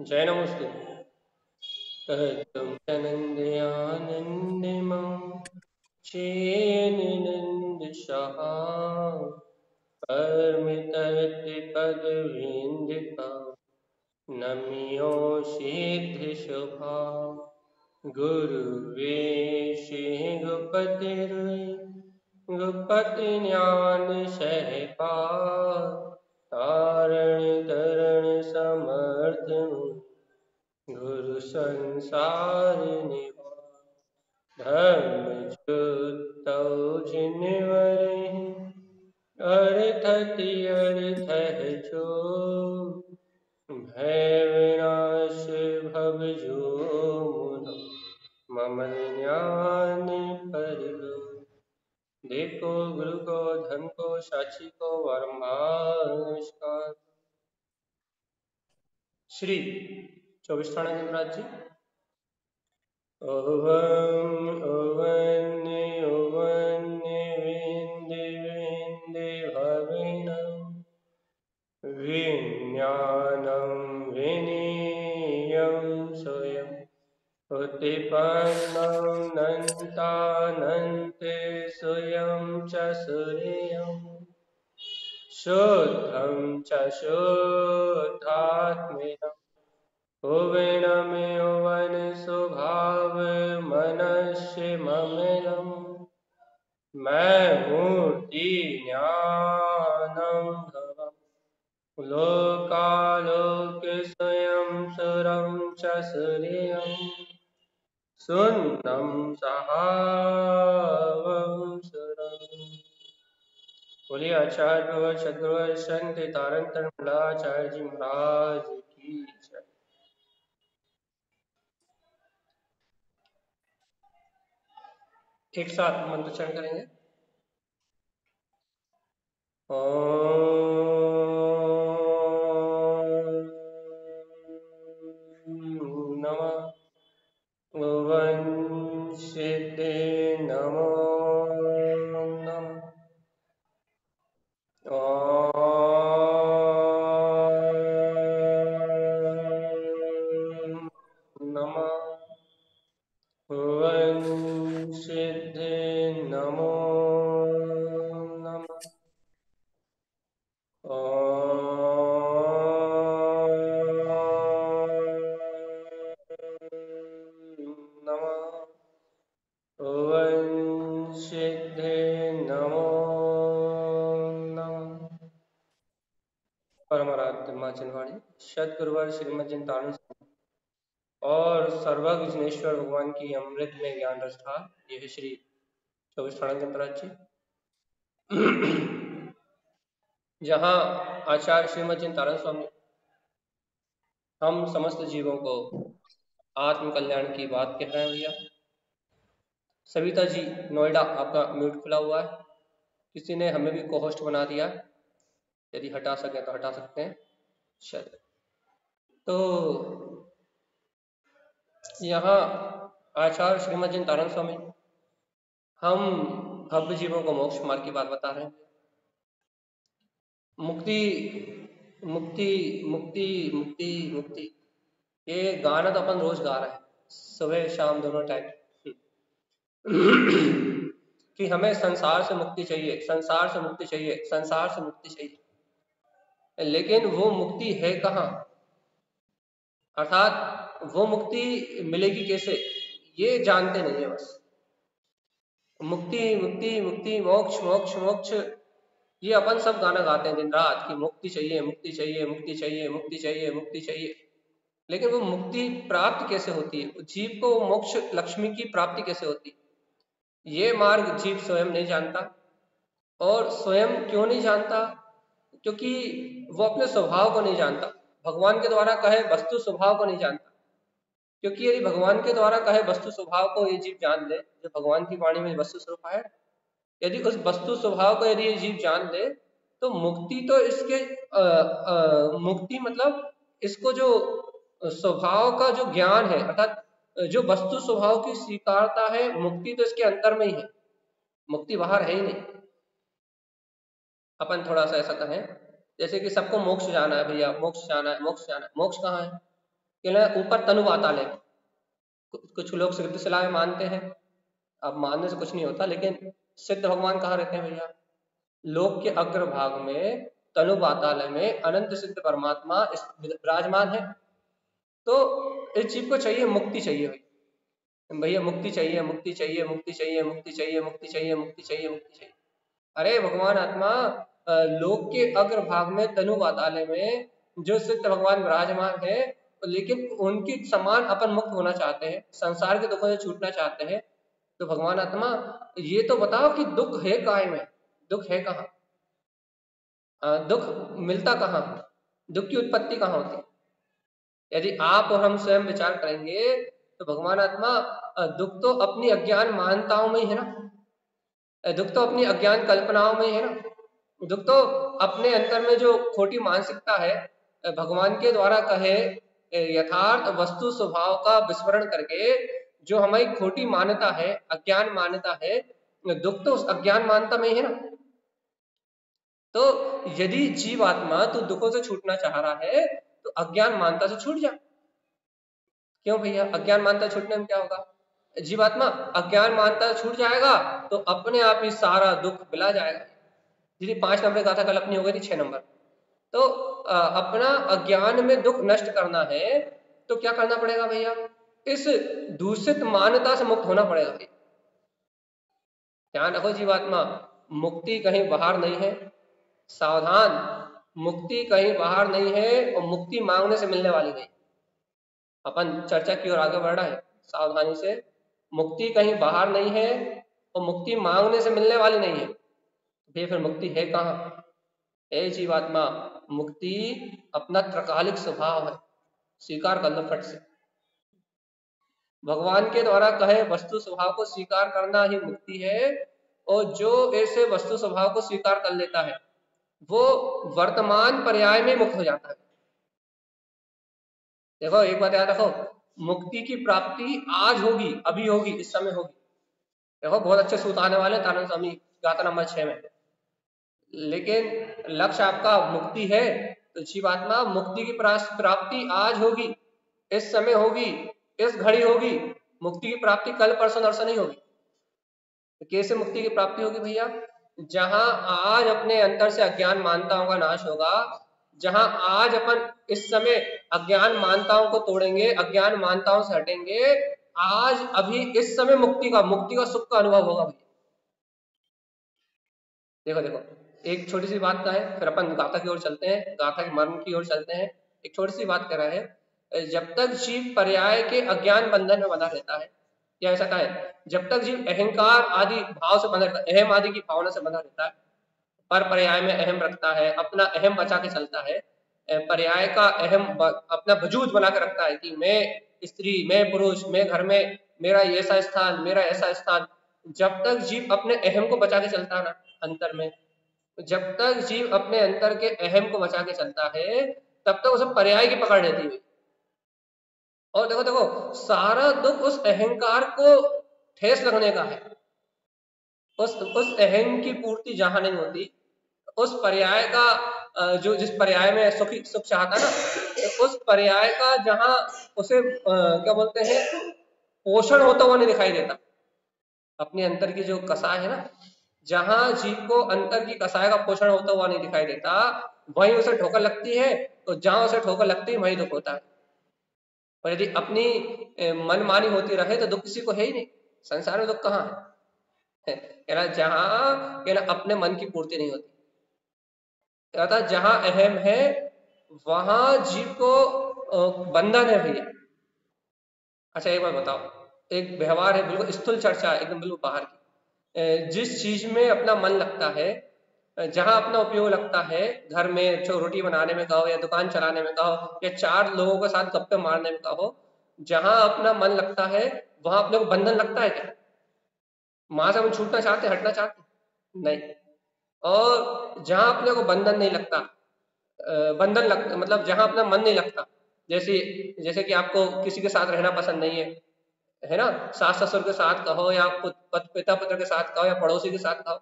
जय नमस्ते। कहतम नंदयानंदमं चेननंद सहा परमितविपदविंदिका नमियो सिद्ध शुभा गुरुवे श्री गुपति गुपति समर्थ गुरु संसार धर्म जुतौ जिनवर अर्थ अर्थ जो भय विनाश भव जो मम ज्ञान पर देखो गुरु को धन को साक्षी को नमस्कार श्री चौबीस थाना गणराज जी। ओवम ओवन ओवन विंदे विंदे भविनम विज्ञानम विनीयम स्वयं। उत्पन्नं नन्तानन्ते स्वयं च सूर्यम् शुद्धं च शुद्धात्मिनम् हुविणमिवन स्वभाव मनस्य ममिलम्। मैं मूर्ति ज्ञानं भवम् लोकालोक स्वयं सुरं च सूर्यम् सुन्नं सहावं सुरम्। बोलिए आचार्य जी। एक साथ मंत्रोच्चारण करेंगे। नमः चिंतान और सर्वज्ञेश्वर भगवान की अमृत में ज्ञान रस था। यह श्री चौबीस जहाँ आचार्य श्रीमद चिंतान स्वामी, हम समस्त जीवों को आत्म कल्याण की बात कह रहे हैं भैया। सविता जी, नोएडा, आपका म्यूट खुला हुआ है। किसी ने हमें भी को होस्ट बना दिया। यदि हटा सके तो हटा सकते हैं। चलिए। तो यहाँ आचार्य श्रीमद जिन तारण स्वामी, हम भव्य जीवों को मोक्ष मार्ग की बात बता रहे हैं। मुक्ति मुक्ति मुक्ति मुक्ति मुक्ति, ये गाना तो अपन रोज गा रहे हैं, सुबह, शाम दोनों टाइम कि हमें संसार से मुक्ति चाहिए, संसार से मुक्ति चाहिए, संसार से मुक्ति चाहिए। लेकिन वो मुक्ति है कहाँ? अर्थात वो मुक्ति मिलेगी कैसे? ये जानते नहीं है बस। मुक्ति मुक्ति मुक्ति, मोक्ष मोक्ष मोक्ष। ये अपन सब गाना गाते हैं दिन रात की मुक्ति चाहिए मुक्ति चाहिए मुक्ति चाहिए मुक्ति चाहिए मुक्ति चाहिए। लेकिन वो मुक्ति प्राप्त कैसे होती है? जीव को मोक्ष, लक्ष्मी की प्राप्ति कैसे होती है? ये मार्ग जीव स्वयं नहीं जानता और स्वयं क्यों नहीं जानता? क्योंकि वो अपने स्वभाव को नहीं जानता। भगवान के द्वारा कहे वस्तु स्वभाव को नहीं जानता। क्योंकि यदि भगवान के द्वारा कहे वस्तु स्वभाव को ये जीव जान ले जो भगवान की वाणी में वस्तु स्वरूप है यदि उस वस्तु स्वभाव को यदि ये जीव जान ले तो मुक्ति तो इसके आ, आ, मुक्ति मतलब इसको जो स्वभाव का जो ज्ञान है अर्थात जो वस्तु स्वभाव की स्वीकारता है मुक्ति तो इसके अंतर में ही है। मुक्ति बाहर है ही नहीं। अपन थोड़ा सा ऐसा कहें जैसे कि सबको मोक्ष जाना है भैया, मोक्ष जाना है, मोक्ष जाना है। मोक्ष कहाँ है? ऊपर तनु वातालय कुछ लोग सिद्ध में मानते हैं। अब मानने से कुछ नहीं होता, लेकिन सिद्ध भगवान कहाँ रहते हैं भैया? लोक के अग्र भाग में, तनु पातालय में अनंत सिद्ध परमात्मा विराजमान है। तो इस जीव को चाहिए मुक्ति चाहिए भाई भैया, मुक्ति चाहिए मुक्ति चाहिए मुक्ति चाहिए मुक्ति चाहिए मुक्ति चाहिए मुक्ति चाहिए मुक्ति चाहिए। अरे, भगवान आत्मा लोक के अग्र भाग में तनु पातालय में जो सिद्ध भगवान विराजमान है, लेकिन उनकी समान अपन मुक्त होना चाहते हैं, संसार के दुखों से छूटना चाहते हैं। तो भगवान आत्मा, ये तो बताओ कि दुख है काय में? दुख है कहाँ? दुख मिलता कहाँ? दुख की उत्पत्ति कहाँ होती? यदि आप और हम स्वयं विचार करेंगे तो भगवान आत्मा दुख तो अपनी अज्ञान मानताओं में ही है ना? दुख तो अपनी अज्ञान कल्पनाओं में ही है ना? दुख तो अपने अंतर में जो खोटी मानसिकता है भगवान के द्वारा कहे यथार्थ वस्तु स्वभाव का विस्मरण करके जो हमारी खोटी मान्यता है, अज्ञान मान्यता है, दुख तो उस अज्ञान मान्यता में ही ना? तो यदि जीव जीवात्मा तो दुखों से छूटना चाह रहा है तो अज्ञान मानता से छूट जा। क्यों भैया? अज्ञान मानता छूटने में क्या होगा? जीवात्मा अज्ञान मानता छूट जाएगा तो अपने आप ही सारा दुख मिला जाएगा। यदि पाँच नंबर गाथा कल अपनी हो गई थी छह नंबर। तो आ, अपना अज्ञान में दुख नष्ट करना है तो क्या करना पड़ेगा भैया? इस दूषित मान्यता से मुक्त होना पड़ेगा भैया। ध्यान रखो जीवात्मा मुक्ति कहीं बाहर नहीं है। सावधान मुक्ति कहीं बाहर नहीं है और मुक्ति मांगने से मिलने वाली नहीं। अपन चर्चा की ओर आगे बढ़ रहा है। सावधानी से मुक्ति कहीं बाहर नहीं है और मुक्ति मांगने से मिलने वाली नहीं है। तो फिर मुक्ति है कहाँ? ए जीवात्मा, मुक्ति अपना त्रकालिक स्वभाव है, स्वीकार कर लो फट से। भगवान के द्वारा कहे वस्तु स्वभाव को स्वीकार करना ही मुक्ति है, और जो ऐसे वस्तु स्वभाव को स्वीकार कर लेता है, वो वर्तमान पर्याय में मुक्त हो जाता है। देखो, एक बात याद रखो, मुक्ति की प्राप्ति आज होगी, अभी होगी, इस समय होगी। देखो, बहुत अच्छे सूत आने वाले तारण स्वामी, गाता नंबर छह में। लेकिन लक्ष्य आपका मुक्ति है। तो जीवात्मा मुक्ति की प्राप्ति आज होगी, इस समय होगी, इस घड़ी होगी, मुक्ति की प्राप्ति कल, परसों नरसों नहीं होगी। तो कैसे मुक्ति की प्राप्ति होगी भैया? जहाँ आज अपने अंतर से अज्ञान मानताओं का नाश होगा, जहाँ आज अपन इस समय अज्ञान मानताओं को तोड़ेंगे, अज्ञान मानताओं से हटेंगे, आज अभी इस समय मुक्ति का मुक्ति का सुख का अनुभव होगा भैया। देखो देखो। एक छोटी सी बात का है, फिर अपन गाथा की ओर चलते हैं, गाथा के मर्म की ओर चलते हैं। एक छोटी सी बात कर रहे हैं, जब तक जीव पर्याय के अज्ञान बंधन में बना रहता है, या ऐसा कहा है जब तक जीव अहंकार आदि भाव से बना रहता अहम आदि की भावना से बना रहता है, पर पर्याय में अहम रखता है, अपना अहम बचा के चलता है पर्याय का अहम अपना वजूद बना के रखता है कि मैं स्त्री, मैं पुरुष, मैं घर में, मेरा ऐसा स्थान, मेरा ऐसा स्थान। जब तक जीव अपने अहम को बचा के चलता है ना, अंतर में जब तक जीव अपने अंतर के अहम को बचा के चलता है, तब तक उसे पर्याय की पकड़ लेती है। और देखो देखो, सारा दुख उस अहंकार को ठेस लगने का है। उस उस अहम की पूर्ति जहाँ नहीं होती, उस पर्याय का जो जिस पर्याय में सुख सुख चाहता ना, उस पर्याय का जहाँ उसे क्या बोलते हैं, पोषण होता हुआ नहीं दिखाई देता। अपने अंतर की जो कसा है ना जहाँ जीव को अंतर की कसाय का पोषण होता हुआ नहीं दिखाई देता, वहीं उसे ठोकर लगती है तो जहाँ उसे ठोकर लगती है, वहीं दुख होता है। और यदि अपनी मनमानी होती रहे तो दुख किसी को है ही नहीं। संसार में दुख कहाँ है? कहना जहाँ कहना अपने मन की पूर्ति नहीं होती। कहता जहाँ अहम है, वहाँ जीव को बंधन है भैया। अच्छा एक बार बताओ। एक व्यवहार है, बिल्कुल स्थूल चर्चा एकदम बिल्कुल बाहर की। जिस चीज़ में अपना मन लगता है जहाँ अपना उपयोग लगता है, घर में जो रोटी बनाने में कहो या दुकान चलाने में कहो या चार लोगों के साथ गप्पे मारने में कहो, जहाँ अपना मन लगता है, वहाँ अपने को बंधन लगता है क्या? वहाँ से हम छूटना चाहते, हटना चाहते? नहीं। और जहाँ अपने को बंधन नहीं लगता बंधन लगता मतलब जहाँ अपना मन नहीं लगता, जैसे जैसे कि आपको किसी के साथ रहना पसंद नहीं है है ना? सास ससुर के साथ कहो या पिता पुत्र के साथ कहो या पड़ोसी के साथ कहो,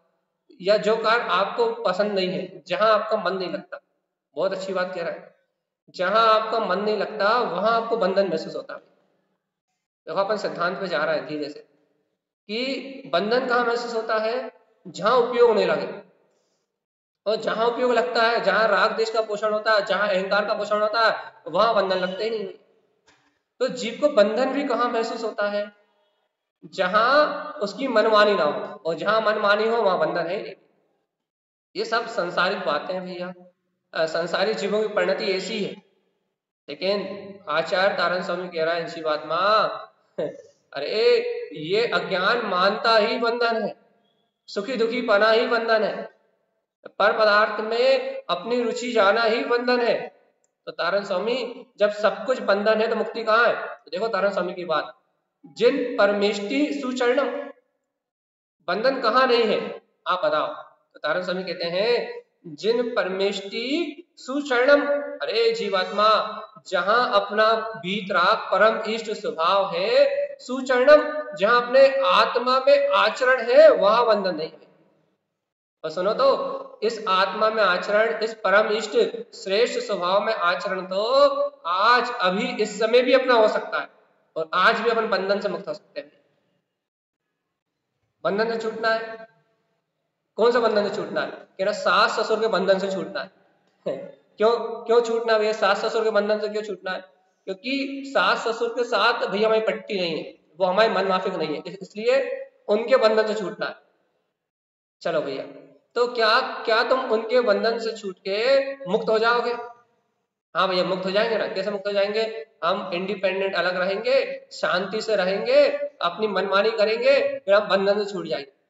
या जो कार्य आपको पसंद नहीं है, जहाँ आपका मन नहीं लगता, बहुत अच्छी बात कह रहा है, जहाँ आपका मन नहीं लगता, वहाँ आपको बंधन महसूस होता है। देखो, अपन सिद्धांत पे जा रहा है धीरे से, कि बंधन कहाँ महसूस होता है? जहाँ उपयोग नहीं लगे। और जहाँ उपयोग लगता है, जहाँ राग देश का पोषण होता है, जहाँ अहंकार का पोषण होता है, वहाँ बंधन लगते ही नहीं। तो जीव को बंधन भी कहाँ महसूस होता है? जहाँ उसकी मनमानी ना हो, और जहाँ मनमानी हो, वहाँ बंधन है ये सब संसारिक बातें हैं भैया। संसारी जीवों की परिणति ऐसी है। लेकिन आचार्य तारण स्वामी कह रहा है इसी बात में, अरे, ये अज्ञान मानता ही बंधन है, सुखी दुखी पना ही बंधन है, पर पदार्थ में अपनी रुचि जाना ही बंधन है तो तारण स्वामी, जब सब कुछ बंधन है तो मुक्ति कहाँ है? तो देखो तारण स्वामी की बात। जिन परमेष्टि सुचरणम, बंधन कहाँ नहीं है? आप बताओ। तो तारण स्वामी कहते हैं, जिन परमेष्टि सुचरणम, अरे जीवात्मा, जहाँ अपना भीतराग परम इष्ट स्वभाव है, सुचरणम, जहाँ अपने आत्मा में आचरण है, वहाँ बंधन नहीं है। और सुनो तो इस आत्मा में आचरण, इस परम इष्ट श्रेष्ठ स्वभाव में आचरण तो आज अभी इस समय भी अपना हो सकता है और आज भी अपन बंधन से मुक्त हो सकते हैं। बंधन से छूटना है। कौन सा बंधन से छूटना है? कह रहा, सास ससुर के बंधन से छूटना है। क्यों क्यों छूटना भैया? सास ससुर के बंधन से क्यों छूटना है? क्योंकि सास ससुर के साथ भैया हमारी पट्टी नहीं है, वो हमारे मन माफिक नहीं है इसलिए उनके बंधन से छूटना है। चलो भैया। तो क्या क्या तुम उनके बंधन से छूट के मुक्त हो जाओगे? हाँ भैया, मुक्त हो जाएँगे ना? कैसे मुक्त हो जाएँगे? हम इंडिपेंडेंट अलग रहेंगे, शांति से रहेंगे, अपनी मनमानी करेंगे, फिर हम बंधन से छूट जाएँगे।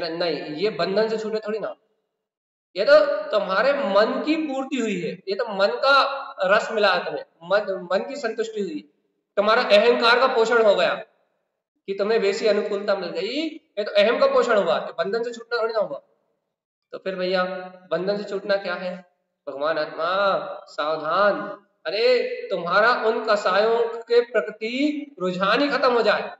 ना, नहीं, ये बंधन से छूटे थोड़ी ना। ये तो तुम्हारे मन की पूर्ति हुई है। ये तो मन का रस मिला है तुम्हें। मन मन की संतुष्टि हुई। तुम्हारा अहंकार का पोषण हो गया कि तुम्हें वैसी अनुकूलता मिल गई। ये तो अहम का पोषण हुआ। बंधन से छूटना थोड़ी ना हुआ। तो फिर भैया, बंधन से छूटना क्या है? भगवान आत्मा, सावधान। अरे, तुम्हारा उन कसायों के प्रति रुझान ही खत्म हो जाए।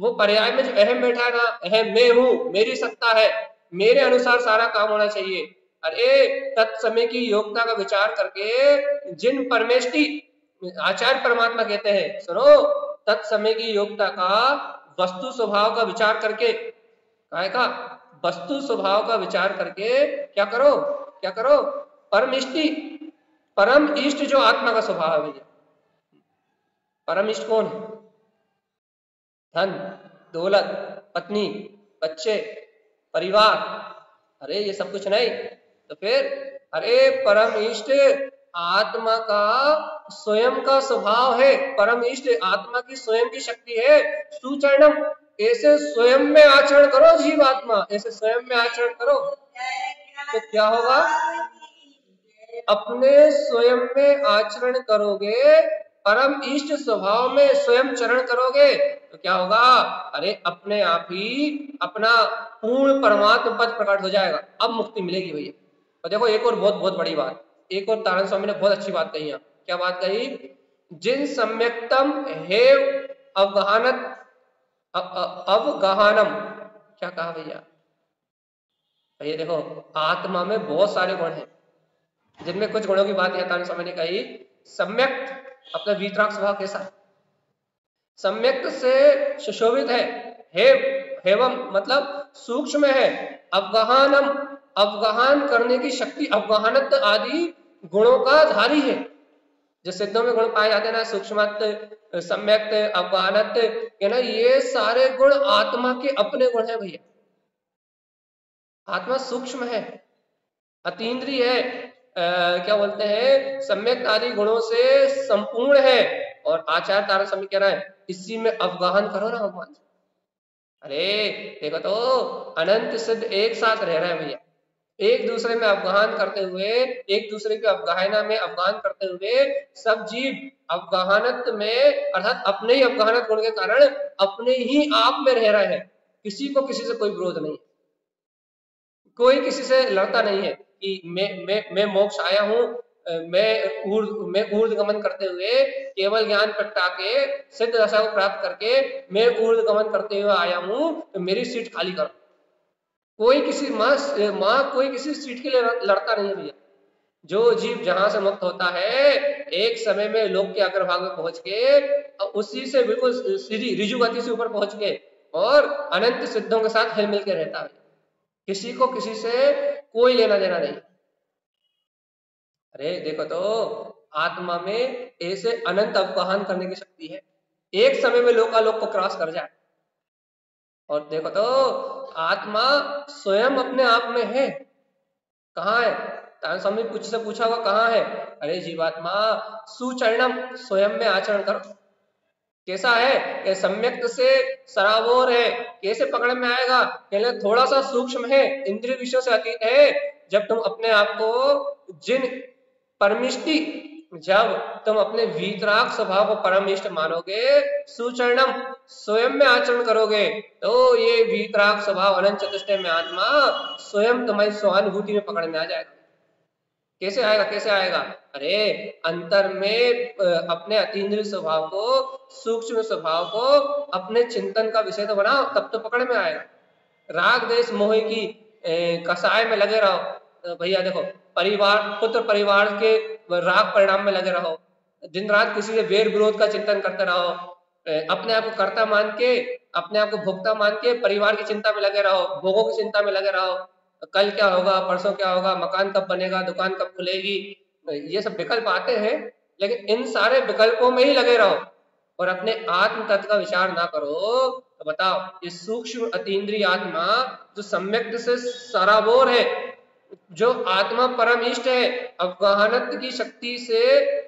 वो पर्याय में जो अहम बैठा है ना, अहम मैं हूँ, मेरी सत्ता है। मेरे अनुसार सारा काम होना चाहिए। अरे, तत्समय की योग्यता का विचार करके जिन परमेष्टि, आचार्य परमात्मा कहते हैं, सुनो, तत्समय की योग्यता का, वस्तु स्वभाव का विचार करके का? वस्तु स्वभाव का विचार करके क्या करो? क्या करो? परम इष्टि परम इष्ट जो आत्मा का स्वभाव है परम इष्ट कौन है? धन, दौलत, पत्नी, बच्चे, परिवार। अरे, ये सब कुछ नहीं। तो फिर, अरे, परम इष्ट आत्मा का स्वयं का स्वभाव है। परम इष्ट आत्मा की स्वयं की शक्ति है। सुचरणम। ऐसे स्वयं में आचरण करो जीव आत्मा ऐसे स्वयं में आचरण करो। तो क्या होगा? अपने स्वयं में आचरण करोगे, परम इष्ट स्वभाव में स्वयं चरण करोगे तो क्या होगा? अरे, अपने आप ही अपना पूर्ण परमात्म पद प्रकट हो जाएगा। अब मुक्ति मिलेगी भैया। और देखो, एक और बहुत बहुत बड़ी बात। एक और तारण स्वामी ने बहुत अच्छी बात कही क्या बात कही? जिन सम्यक्तम हे अवगहानत अवगहानम। क्या कहा भैया? भैया देखो, आत्मा में बहुत सारे गुण हैं, जिनमें कुछ गुणों की बात यहाँ समय ने कही। सम्यक अपना वीतराग स्वभाव कैसा सम्यक से सुशोभित है, हे, हेवम मतलब सूक्ष्म है। अवगहानम, अवगहान करने की शक्ति अवगहानत आदि गुणों का धारी है। जो सिद्धों में गुण पाए जाते हैं ना सूक्ष्म सम्यक अवगहानत ना ये सारे गुण आत्मा के अपने गुण है भैया। आत्मा सूक्ष्म है अतीन्द्रिय है आ, क्या बोलते हैं सम्यक आदि गुणों से संपूर्ण है। और आचार तारा समय कह रहा है इसी में अवगाहन करो ना भगवान अरे देखो तो अनंत सिद्ध एक साथ रह रहे हैं भैया। एक दूसरे में अफगान करते हुए, एक दूसरे के अवगाहना में अफगान करते हुए, सब जीव अवगाहनत में, अर्थात अपने ही अवगाहनत गुण के कारण अपने ही आप में रह रहे हैं। किसी को किसी से कोई विरोध नहीं कोई किसी से लड़ता नहीं है कि मैं मैं मैं मोक्ष आया हूँ मैं ऊर्ध मैं ऊर्ध गमन करते हुए, केवल ज्ञान प्रगटा के सिद्ध दशा को प्राप्त करके मैं ऊर्ध गमन करते हुए आया हूँ तो मेरी सीट खाली करो। कोई किसी माँ माँ कोई किसी सीट के लिए लड़ता नहीं है भैया। जो जीव जहाँ से मुक्त होता है, एक समय में लोक के अग्रभाग में पहुँच के उसी से बिल्कुल सीधी, रिजु गति से ऊपर पहुँच के और अनंत सिद्धों के साथ हिल के रहता है। किसी को किसी से कोई लेना देना नहीं। अरे, देखो तो आत्मा में ऐसे अनंत अवगाहन करने की शक्ति है। एक समय में लोकालोक को क्रॉस कर जाए। और देखो तो आत्मा स्वयं अपने आप में है। कहा है? तान स्वामी कुछ से पूछा हुआ कहाँ है? अरे जीवात्मा, सुचरणम, स्वयं में आचरण करो। कैसा है? ये सम्यक्त से सराबोर है। कैसे पकड़ में आएगा? कहले थोड़ा सा सूक्ष्म है, इंद्रिय विषयों से अतीत है। जब तुम अपने आप को जिन परमिष्टि जब तुम अपने वीतराग स्वभाव को परम इष्ट मानोगे, सुचरणम स्वयं में आचरण करोगे तो ये वीतराग स्वभाव अनंत चतुष्टय में आत्मा स्वयं तुम्हारी स्वानुभूति में पकड़ में आ जाएगा। कैसे आएगा कैसे आएगा? अरे, अंतर में अपने अतीन्द्रिय स्वभाव को, सूक्ष्म स्वभाव को, अपने चिंतन का विषय तो बनाओ, तब तो पकड़ में आएगा। राग देश मोह की कसाय में लगे रहो। तो भैया देखो परिवार, पुत्र परिवार के राग परिणाम में लगे रहो। दिन रात किसी से वेर विरोध का चिंतन करते रहो। अपने आप को कर्ता मान के, अपने आप को भोक्ता मान के परिवार की चिंता में लगे रहो, भोगों की चिंता में लगे रहो। कल क्या होगा, परसों क्या होगा, मकान कब बनेगा, दुकान कब खुलेगी, ये सब विकल्प आते हैं, लेकिन इन सारे विकल्पों में ही लगे रहो और अपने आत्म तत्व का विचार ना करो। तो बताओ, ये सूक्ष्म अतीन्द्रिय आत्मा जो सम्यक से सराबोर है जो आत्मा परम इष्ट है अवगाहनत की शक्ति से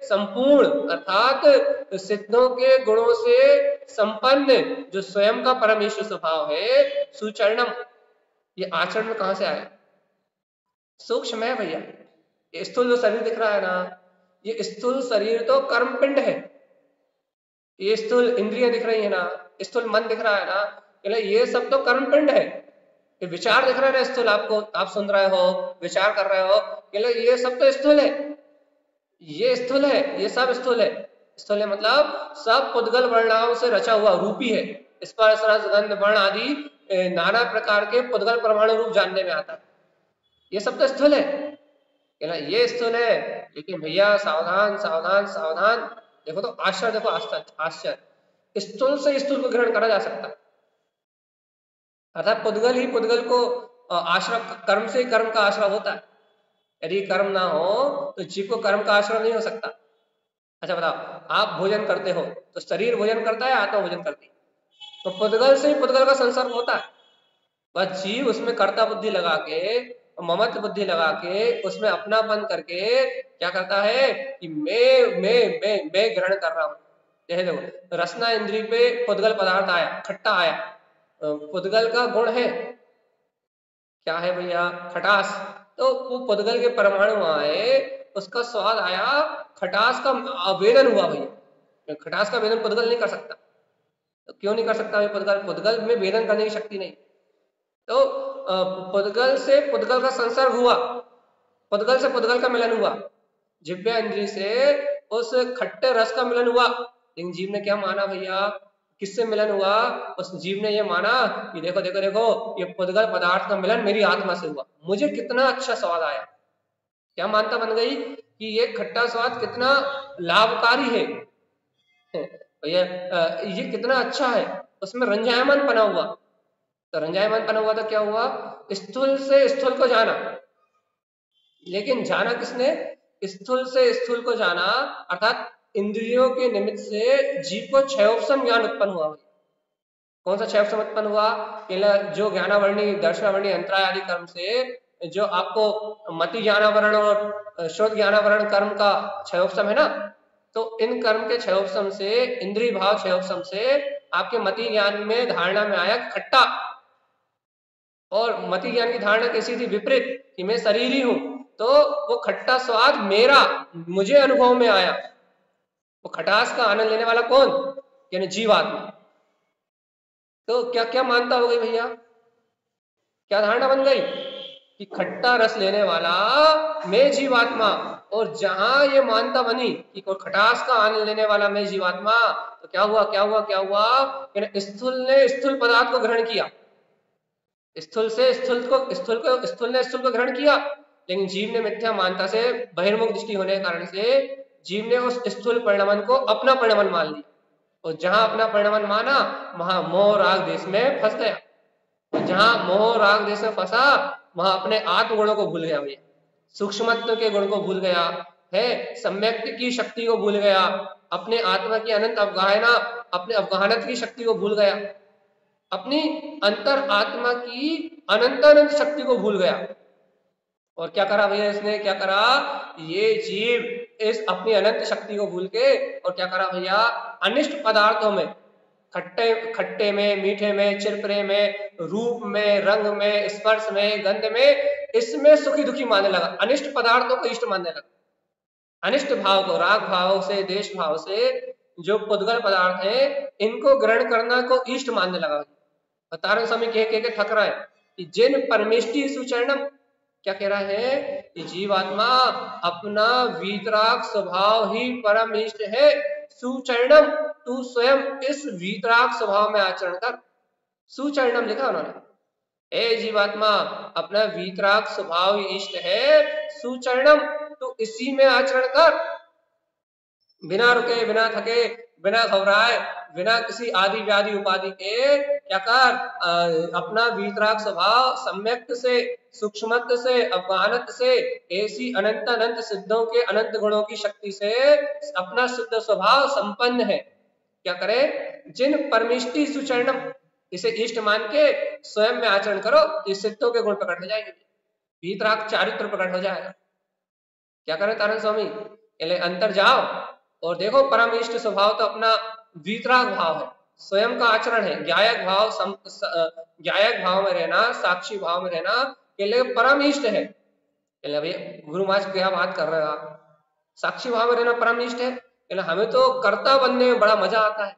संपूर्ण, अर्थात सिद्धों के गुणों से संपन्न, जो स्वयं का परम इष्ट स्वभाव है, सुचरणम। ये आचरण कहा से आया? सूक्ष्म है भैया। स्थूल जो शरीर दिख रहा है ना, ये स्थूल शरीर तो कर्म पिंड है। ये स्थूल इंद्रिया दिख रही है ना, स्थूल मन दिख रहा है ना, ये सब तो कर्म पिंड है। ये विचार दिख रहा है, स्थूल आपको, आप सुन रहे हो, विचार कर रहे हो, कि ये सब तो स्थूल है। ये स्थूल है, ये सब स्थूल है। स्थूल है मतलब सब पुद्गल वर्णाओं से रचा हुआ रूपी है। इस पर गंध, वर्ण आदि नाना प्रकार के पुद्गल परमाणु रूप जानने में आता है। ये सब तो स्थूल है। ना ये स्थूल है। लेकिन भैया, सावधान सावधान सावधान। देखो तो आश्चर्य, देखो आश्चर्य आश्चर्य। स्थूल से स्थूल को ग्रहण करा जा सकता अर्थात पुद्गल ही पुद्गल को आश्रम, कर्म से कर्म का आश्रम होता है। यदि कर्म ना हो तो जीव को कर्म का आश्रम नहीं हो सकता। अच्छा बताओ, आप भोजन करते हो तो शरीर भोजन करता है आत्मा भोजन करती है? तो पुद्गल से ही पुद्गल का संसर्ग होता है। बस जीव उसमें कर्ता बुद्धि लगा के ममत बुद्धि लगा के, उसमें अपनापन करके क्या करता है कि मैं मैं मैं मैं ग्रहण कर रहा हूँ। देखो, रसना इंद्री पे पुद्गल पदार्थ आया, खट्टा आया। पुद्गल का गुण है। क्या है भैया? खटास। तो वो पुद्गल के परमाणु आए, उसका स्वाद आया, खटास का आवेदन हुआ भैया। खटास का वेदन पुद्गल नहीं कर सकता। तो क्यों नहीं कर सकता पुद्गल? पुद्गल में वेदन करने की शक्ति नहीं। तो पुद्गल से पुद्गल का संसर्ग हुआ। पुद्गल से पुद्गल का मिलन हुआ। जिव्या इंद्री से उस खट्टे रस का मिलन हुआ। लेकिन जीव ने क्या माना भैया? किससे मिलन हुआ? उस जीव ने ये माना कि देखो देखो देखो, ये पुद्गल पदार्थ का मिलन मेरी आत्मा से हुआ। मुझे कितना अच्छा स्वाद आया। क्या मानता बन गई कि ये खट्टा स्वाद कितना लाभकारी है? ये ये कितना अच्छा है। उसमें रंजायमन बना हुआ। तो रंजायमन बना हुआ तो क्या हुआ? स्थूल से स्थूल को जाना। लेकिन जाना किसने? स्थूल से स्थूल को जाना। अर्थात इंद्रियों के निमित्त से जीव को क्षयोपम ज्ञान उत्पन्न हुआ। कौन सा क्षयोपम उत्पन्न हुआ? जो ज्ञानावरणी, दर्शनावरणी अंतराय आदि कर्म से, जो आपको मति ज्ञानावरण और शुद्ध ज्ञानावरण कर्म का क्षयोपम है ना? तो इन कर्म के क्षयोपम से, इंद्रिय भाव क्षयोपम से आपके मति ज्ञान में धारणा में आया खट्टा। और मति ज्ञान की धारणा कैसी थी? विपरीत, कि मैं शरीर ही हूँ तो वो खट्टा स्वाद मेरा, मुझे अनुभव में आया। वो खटास का आनंद लेने वाला कौन? यानी जीवात्मा। तो क्या क्या मानता हो गई भैया? क्या धारणा बन गई? कि खट्टा रस लेने वाला मैं जीवात्मा, और जहाँ ये मानता बनी कि कोई खटास का आनंद लेने वाला मैं जीवात्मा तो क्या हुआ क्या हुआ क्या हुआ? स्थूल ने स्थूल पदार्थ को ग्रहण किया। स्थूल से स्थूल को स्थूल को, स्थूल ने स्थूल को ग्रहण किया। लेकिन जीव ने मिथ्या मानता से बहिर्मुख दृष्टि होने के कारण से जीव ने उस स्थूल परिणामन को अपना परिणामन मान लिया। और जहाँ अपना परिणामन माना, वहाँ मोह राग देश में फंस गया। और जहाँ मोह राग देश में फंसा, वहाँ अपने आत्म गुणों को भूल गया भैया सूक्ष्मत्व के गुण को भूल गया, है सम्यक्त की शक्ति को भूल गया, अपने आत्मा की अनंत अवगाहना, अपने अवगाहनत की शक्ति को भूल गया। अपनी अंतर आत्मा की अनंत अनंत शक्ति को भूल गया। और क्या करा भैया इसने? क्या करा? ये जीव इस अपनी अनंत शक्ति को भूल के, और क्या करा भैया? अनिष्ट पदार्थों में, खट्टे खट्टे में, मीठे में, चिरपरे में, रूप में, रंग में, स्पर्श में, गंध में, इसमें सुखी दुखी मानने लगा। अनिष्ट पदार्थों को इष्ट मानने लगा। अनिष्ट भाव को, राग भाव से, देश भाव से, जो पुद्गल पदार्थ है, इनको ग्रहण करना को इष्ट मानने लगा। तारण स्वामी कह कह के थक रहा है कि जिन परमेष्टि सुचरणम क्या कह रहा है कि जीवात्मा अपना वीतराग स्वभाव ही परम इष्ट है। सुचरणम, तू स्वयं इस वीतराग स्वभाव में आचरण कर। सुचरणम लिखा उन्होंने। ए जीवात्मा, अपना वीतराग स्वभाव ही इष्ट है। सुचरणम, तू इसी में आचरण कर। बिना रुके, बिना थके बिना घबराए, बिना किसी आदि व्याधि उपाधि के क्या कर अपना वीतराग स्वभाव सम्यक से सूक्ष्म से अफगानत से, ऐसी अनंत अनंत सिद्धों के अनंत गुणों की शक्ति से अपना सिद्ध स्वभाव संपन्न है। क्या करे? जिन परमिष्टि सुचरणम, इसे इष्ट मान के स्वयं में आचरण करो तो सिद्धों के गुण प्रकट हो जाएँगे। वीतराग चारित्र प्रकट हो जाएगा। क्या करें तारण स्वामी? अंतर जाओ और देखो परम इष्ट स्वभाव तो अपना वीतराग भाव है। स्वयं का आचरण है। ज्ञायक भाव ज्ञायक भाव में रहना, साक्षी भाव में रहना, के लिए परम इष्ट है गुरु महाराज क्या बात कर रहे हो आप। साक्षी भाव में रहना परम इष्ट है हमें तो कर्ता बनने में बड़ा मज़ा आता है।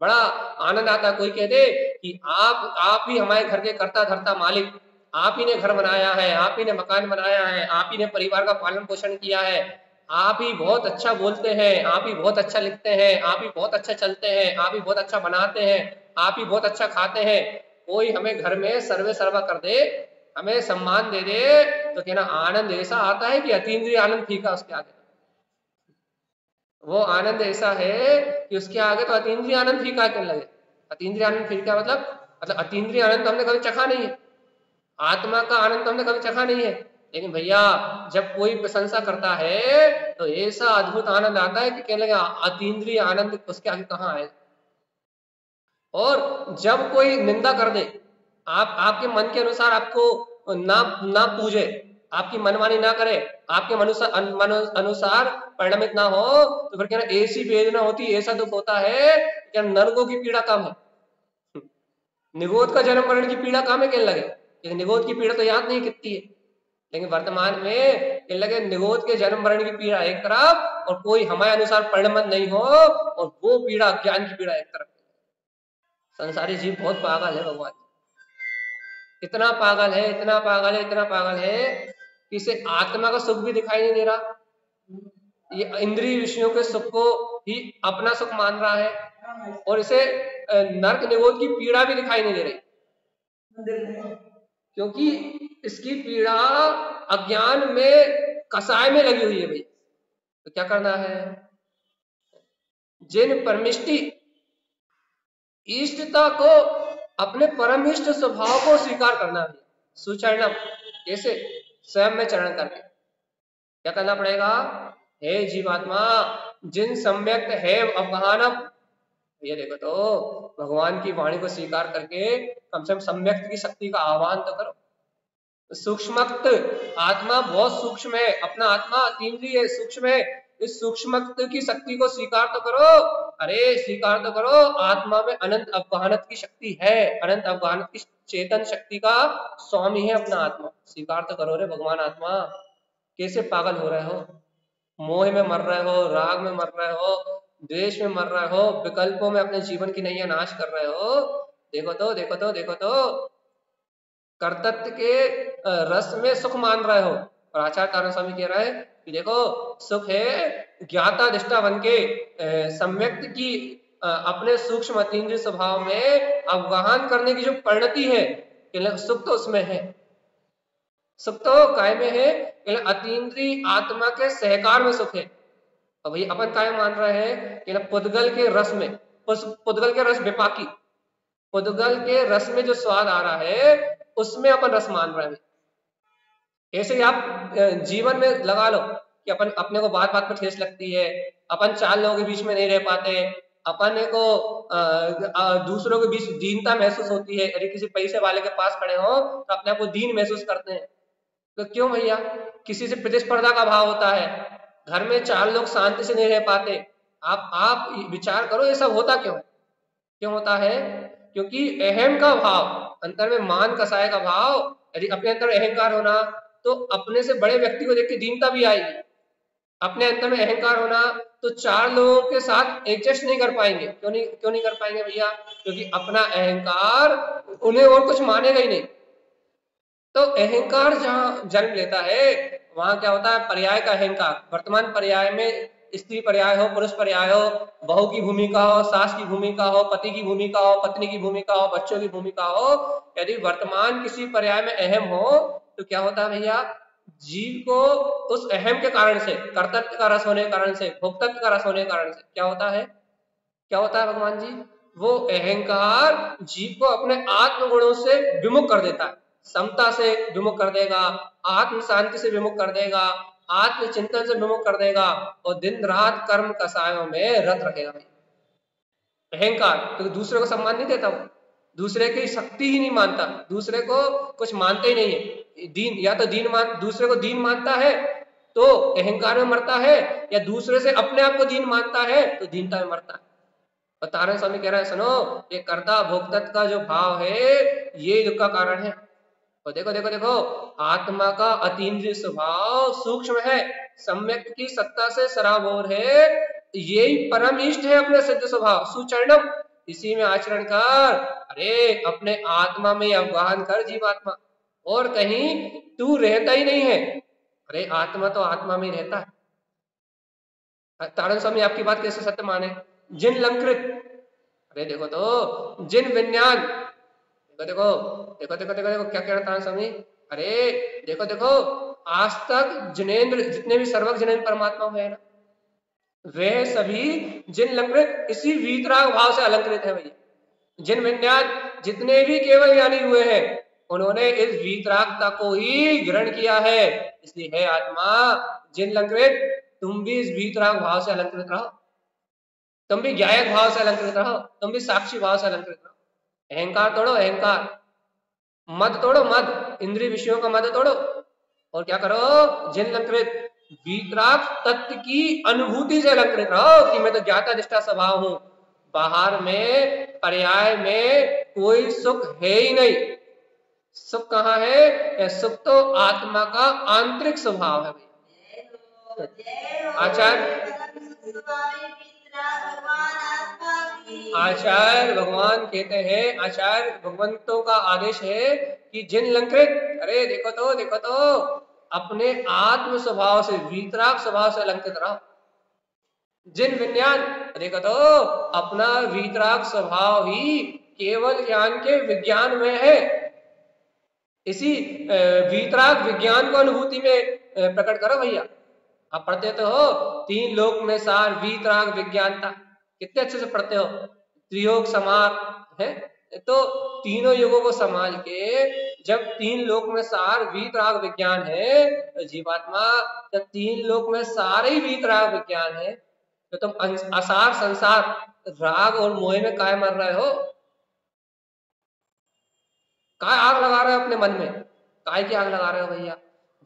बड़ा आनंद आता है। कोई कहते कि आप आप ही हमारे घर के कर्ता धरता मालिक। आप ही ने घर बनाया है, आप ही ने मकान बनाया है, आप ही ने परिवार का पालन पोषण किया है। आप ही बहुत अच्छा बोलते हैं, आप ही बहुत अच्छा लिखते हैं, आप ही बहुत अच्छा चलते हैं, आप ही बहुत अच्छा बनाते हैं, आप ही बहुत अच्छा खाते हैं। कोई हमें घर में सर्वे सर्वा कर दे, हमें सम्मान दे दे तो कहना आनंद ऐसा आता है कि अतीन्द्रिय आनंद फीका उसके आगे। वो आनंद ऐसा है कि उसके आगे तो अतीन्द्रिय आनंद फीका क्यों लगे। अतीन्द्रिय आनंद फीका मतलब? मतलब अतीन्द्रिय आनंद तो हमने कभी चखा नहीं है। आत्मा का आनंद तो हमने कभी चखा नहीं है। लेकिन भैया, जब कोई प्रशंसा करता है तो ऐसा अद्भुत आनंद आता है कि कहने लगे, अतीन्द्रिय आनंद उसके आगे कहाँ आए? और जब कोई निंदा कर दे, आप, आपके मन के अनुसार आपको ना ना पूजे, आपकी मनमानी ना करे, आपके मन, अनुसार परिणमित ना हो तो फिर कहना ऐसी वेदना होती, ऐसा दुख होता है क्या नरकों की पीड़ा कम है? निगोद का जन्म मरण की पीड़ा कम है कहने लगे निगोद की पीड़ा तो याद नहीं कितनी है। लेकिन वर्तमान में इन लगे निगोद के जन्म मरण की पीड़ा एक तरफ़ और कोई हमारे अनुसार परिणमत नहीं हो और वो पीड़ा, ज्ञान की पीड़ा एक तरफ़ संसारी जीव बहुत पागल है भगवान इतना पागल है, इतना पागल है, इतना पागल है कि इसे आत्मा का सुख भी दिखाई नहीं दे रहा। ये इंद्रिय विषयों के सुख को ही अपना सुख मान रहा है और इसे नर्क निगोद की पीड़ा भी दिखाई नहीं दे रही। क्योंकि इसकी पीड़ा अज्ञान में, कसाय में लगी हुई है भाई। तो क्या करना है? जिन परमिष्टि इष्टता को अपने परमिष्ट स्वभाव को स्वीकार करना है, सुचरणम कैसे स्वयं में चरण करके। क्या करना पड़ेगा? हे जीवात्मा, जिन सम्यक है अवगानम ये देखो तो भगवान की वाणी को स्वीकार करके कम से कम सम्यक्त की शक्ति का आह्वान तो करो। सूक्ष्म आत्मा बहुत सूक्ष्म है, अपना आत्मा अतीन्द्रिय सूक्ष्म है। इस सूक्ष्म की शक्ति को स्वीकार तो करो। अरे, स्वीकार तो करो, आत्मा में अनंत अवगाहनत की शक्ति है। अनंत अवगाहनत की चेतन शक्ति का स्वामी है अपना आत्मा। स्वीकार तो करो रे भगवान आत्मा। कैसे पागल हो रहे हो? मोह में मर रहे हो, राग में मर रहे हो द्वेश में मर रहे हो, विकल्पों में अपने जीवन की नैया नाश कर रहे हो। देखो तो देखो तो देखो तो। कर्तत्व के रस में सुख मान रहे हो। और आचार्य कारण स्वामी कह रहे हैं कि देखो, सुख है ज्ञाता दिष्टा बन के सम्यक्त की अपने सूक्ष्म स्वभाव में अवगाहन करने की जो परिणति है सुख तो उसमें है। सुख तो काय में है अतीन्द्रीय आत्मा के सहकार में सुख है। अब भाई अपन काय मान रहे हैं, कि पुद्गल के रस में पुद्गल के रस विपाकी पुद्गल के रस में जो स्वाद आ रहा है उसमें अपन रस मान रहे हैं। ऐसे ही आप जीवन में लगा लो कि अपन अपने को बात बात पर ठेस लगती है, अपन चार लोगों के बीच में नहीं रह पाते, अपन को दूसरों के बीच दीनता महसूस होती है यदि किसी पैसे वाले के पास खड़े हो तो अपने आप को दीन महसूस करते हैं। तो क्यों भैया? किसी से प्रतिस्पर्धा का भाव होता है। घर में चार लोग शांति से नहीं रह पाते। आप आप विचार करो ये सब होता क्यों क्यों होता है? क्योंकि अहम का भाव अंतर में मान कसाय का भाव अपने अंदर अहंकार होना तो अपने से बड़े व्यक्ति को देख के दीनता भी आएगी। अपने अंदर में अहंकार होना तो चार लोगों के साथ एडजस्ट नहीं कर पाएँगे। क्यों नहीं क्यों नहीं कर पाएँगे भैया? क्योंकि अपना अहंकार उन्हें और कुछ मानेगा ही नहीं। तो अहंकार जहाँ जन्म लेता है, वहाँ क्या होता है? पर्याय का अहंकार। वर्तमान पर्याय में स्त्री पर्याय हो, पुरुष पर्याय हो, बहू की भूमिका हो, सास की भूमिका हो, पति की भूमिका हो, पत्नी की भूमिका हो, बच्चों की भूमिका हो, यदि वर्तमान किसी पर्याय में अहम हो तो क्या होता है भैया? जीव को उस अहम के कारण से कर्तव्य का रस होने के कारण से, भोक्तत्व का रस होने के कारण से, क्या होता है? क्या होता है भगवान जी? वो अहंकार जीव को अपने आत्म गुणों से विमुख कर देता है। समता से विमुख कर देगा, आत्म शांति से विमुख कर देगा आत्म चिंतन से विमुख कर देगा और दिन रात कर्म कसायों में रत रखेगा। अहंकार, क्योंकि तो दूसरे को सम्मान नहीं देता वो। दूसरे की शक्ति ही नहीं मानता। दूसरे को कुछ मानते ही नहीं है। दीन, या तो दीन मान, दूसरे को दीन मानता है तो अहंकार में मरता है, या दूसरे से अपने आप को दीन मानता है तो दीनता में मरता है। और तारण स्वामी कह रहे हैं, सुनो, ये कर्ता भोक्तत्व का जो भाव है, ये दुख का कारण है। और देखो देखो देखो, आत्मा का अतीन्द्रिय स्वभाव सूक्ष्म है, सम्यक की सत्ता से सराबोर है यही परम इष्ट है अपने सिद्ध स्वभाव, सुचरणम। इसी में आचरण कर, अरे, अपने आत्मा में अवगाहन कर जीवात्मा। और कहीं तू रहता ही नहीं है। अरे, आत्मा तो आत्मा में रहता है। तारण स्वामी, आपकी बात कैसे सत्य माने? जिन लंकृत। अरे, देखो तो जिन विज्ञान देखो देखो देखो देखो देखो, क्या कह रहा था स्वामी? अरे, देखो देखो, आज तक जिनेन्द्र, जितने भी सर्वक जिनेन्द्र परमात्मा हुए ना, वे सभी जिन लंकृत इसी वीतराग भाव से अलंकृत है भैया। जिन विज्ञान जितने भी केवल ज्ञानी हुए हैं, उन्होंने इस वीतरागता को ही ग्रहण किया है। इसलिए है आत्मा, जिन लंकृत तुम भी इस वीतराग भाव से अलंकृत रहो। तुम भी ज्ञायक भाव से अलंकृत रहो, तुम भी साक्षी भाव से अलंकृत रहो। अहंकार तोड़ो अहंकार। मद तोड़ो मद। इंद्रिय विषयों का मद तोड़ो। और क्या करो? जिन अलंकृत वीतराग तत्व की अनुभूति से अलंकृत रहो कि मैं तो ज्ञाता निष्ठा स्वभाव हूँ। बाहर में पर्याय में कोई सुख है ही नहीं। सुख कहाँ है? सुख तो आत्मा का आंतरिक स्वभाव है आचार्य? आचार्य भगवान कहते हैं, आचार्य भगवंतों का आदेश है कि जिन लंकृत, अरे देखो तो देखो तो अपने आत्म स्वभाव से, वीतराग स्वभाव से अलंकृत रहो। जिन विज्ञान, देखो तो अपना वीतराग स्वभाव ही केवल ज्ञान के विज्ञान में है। इसी वीतराग विज्ञान को अनुभूति में प्रकट करो भैया। आप पढ़ते तो हो। तीन लोक में सार वीतराग विज्ञानता कितने अच्छे से पढ़ते हो। त्रियोग, समार, है? तो तीनों युगों को संभाल के जब तीन लोक में सार वीतराग विज्ञान है तो जीवात्मा, जब तीन लोक में सारे ही वीतराग विज्ञान है तो तुम असार, संसार, राग और मोह में काय मर रहे हो? काय आग लगा रहे हो अपने मन में? काय की आग लगा रहे हो भैया?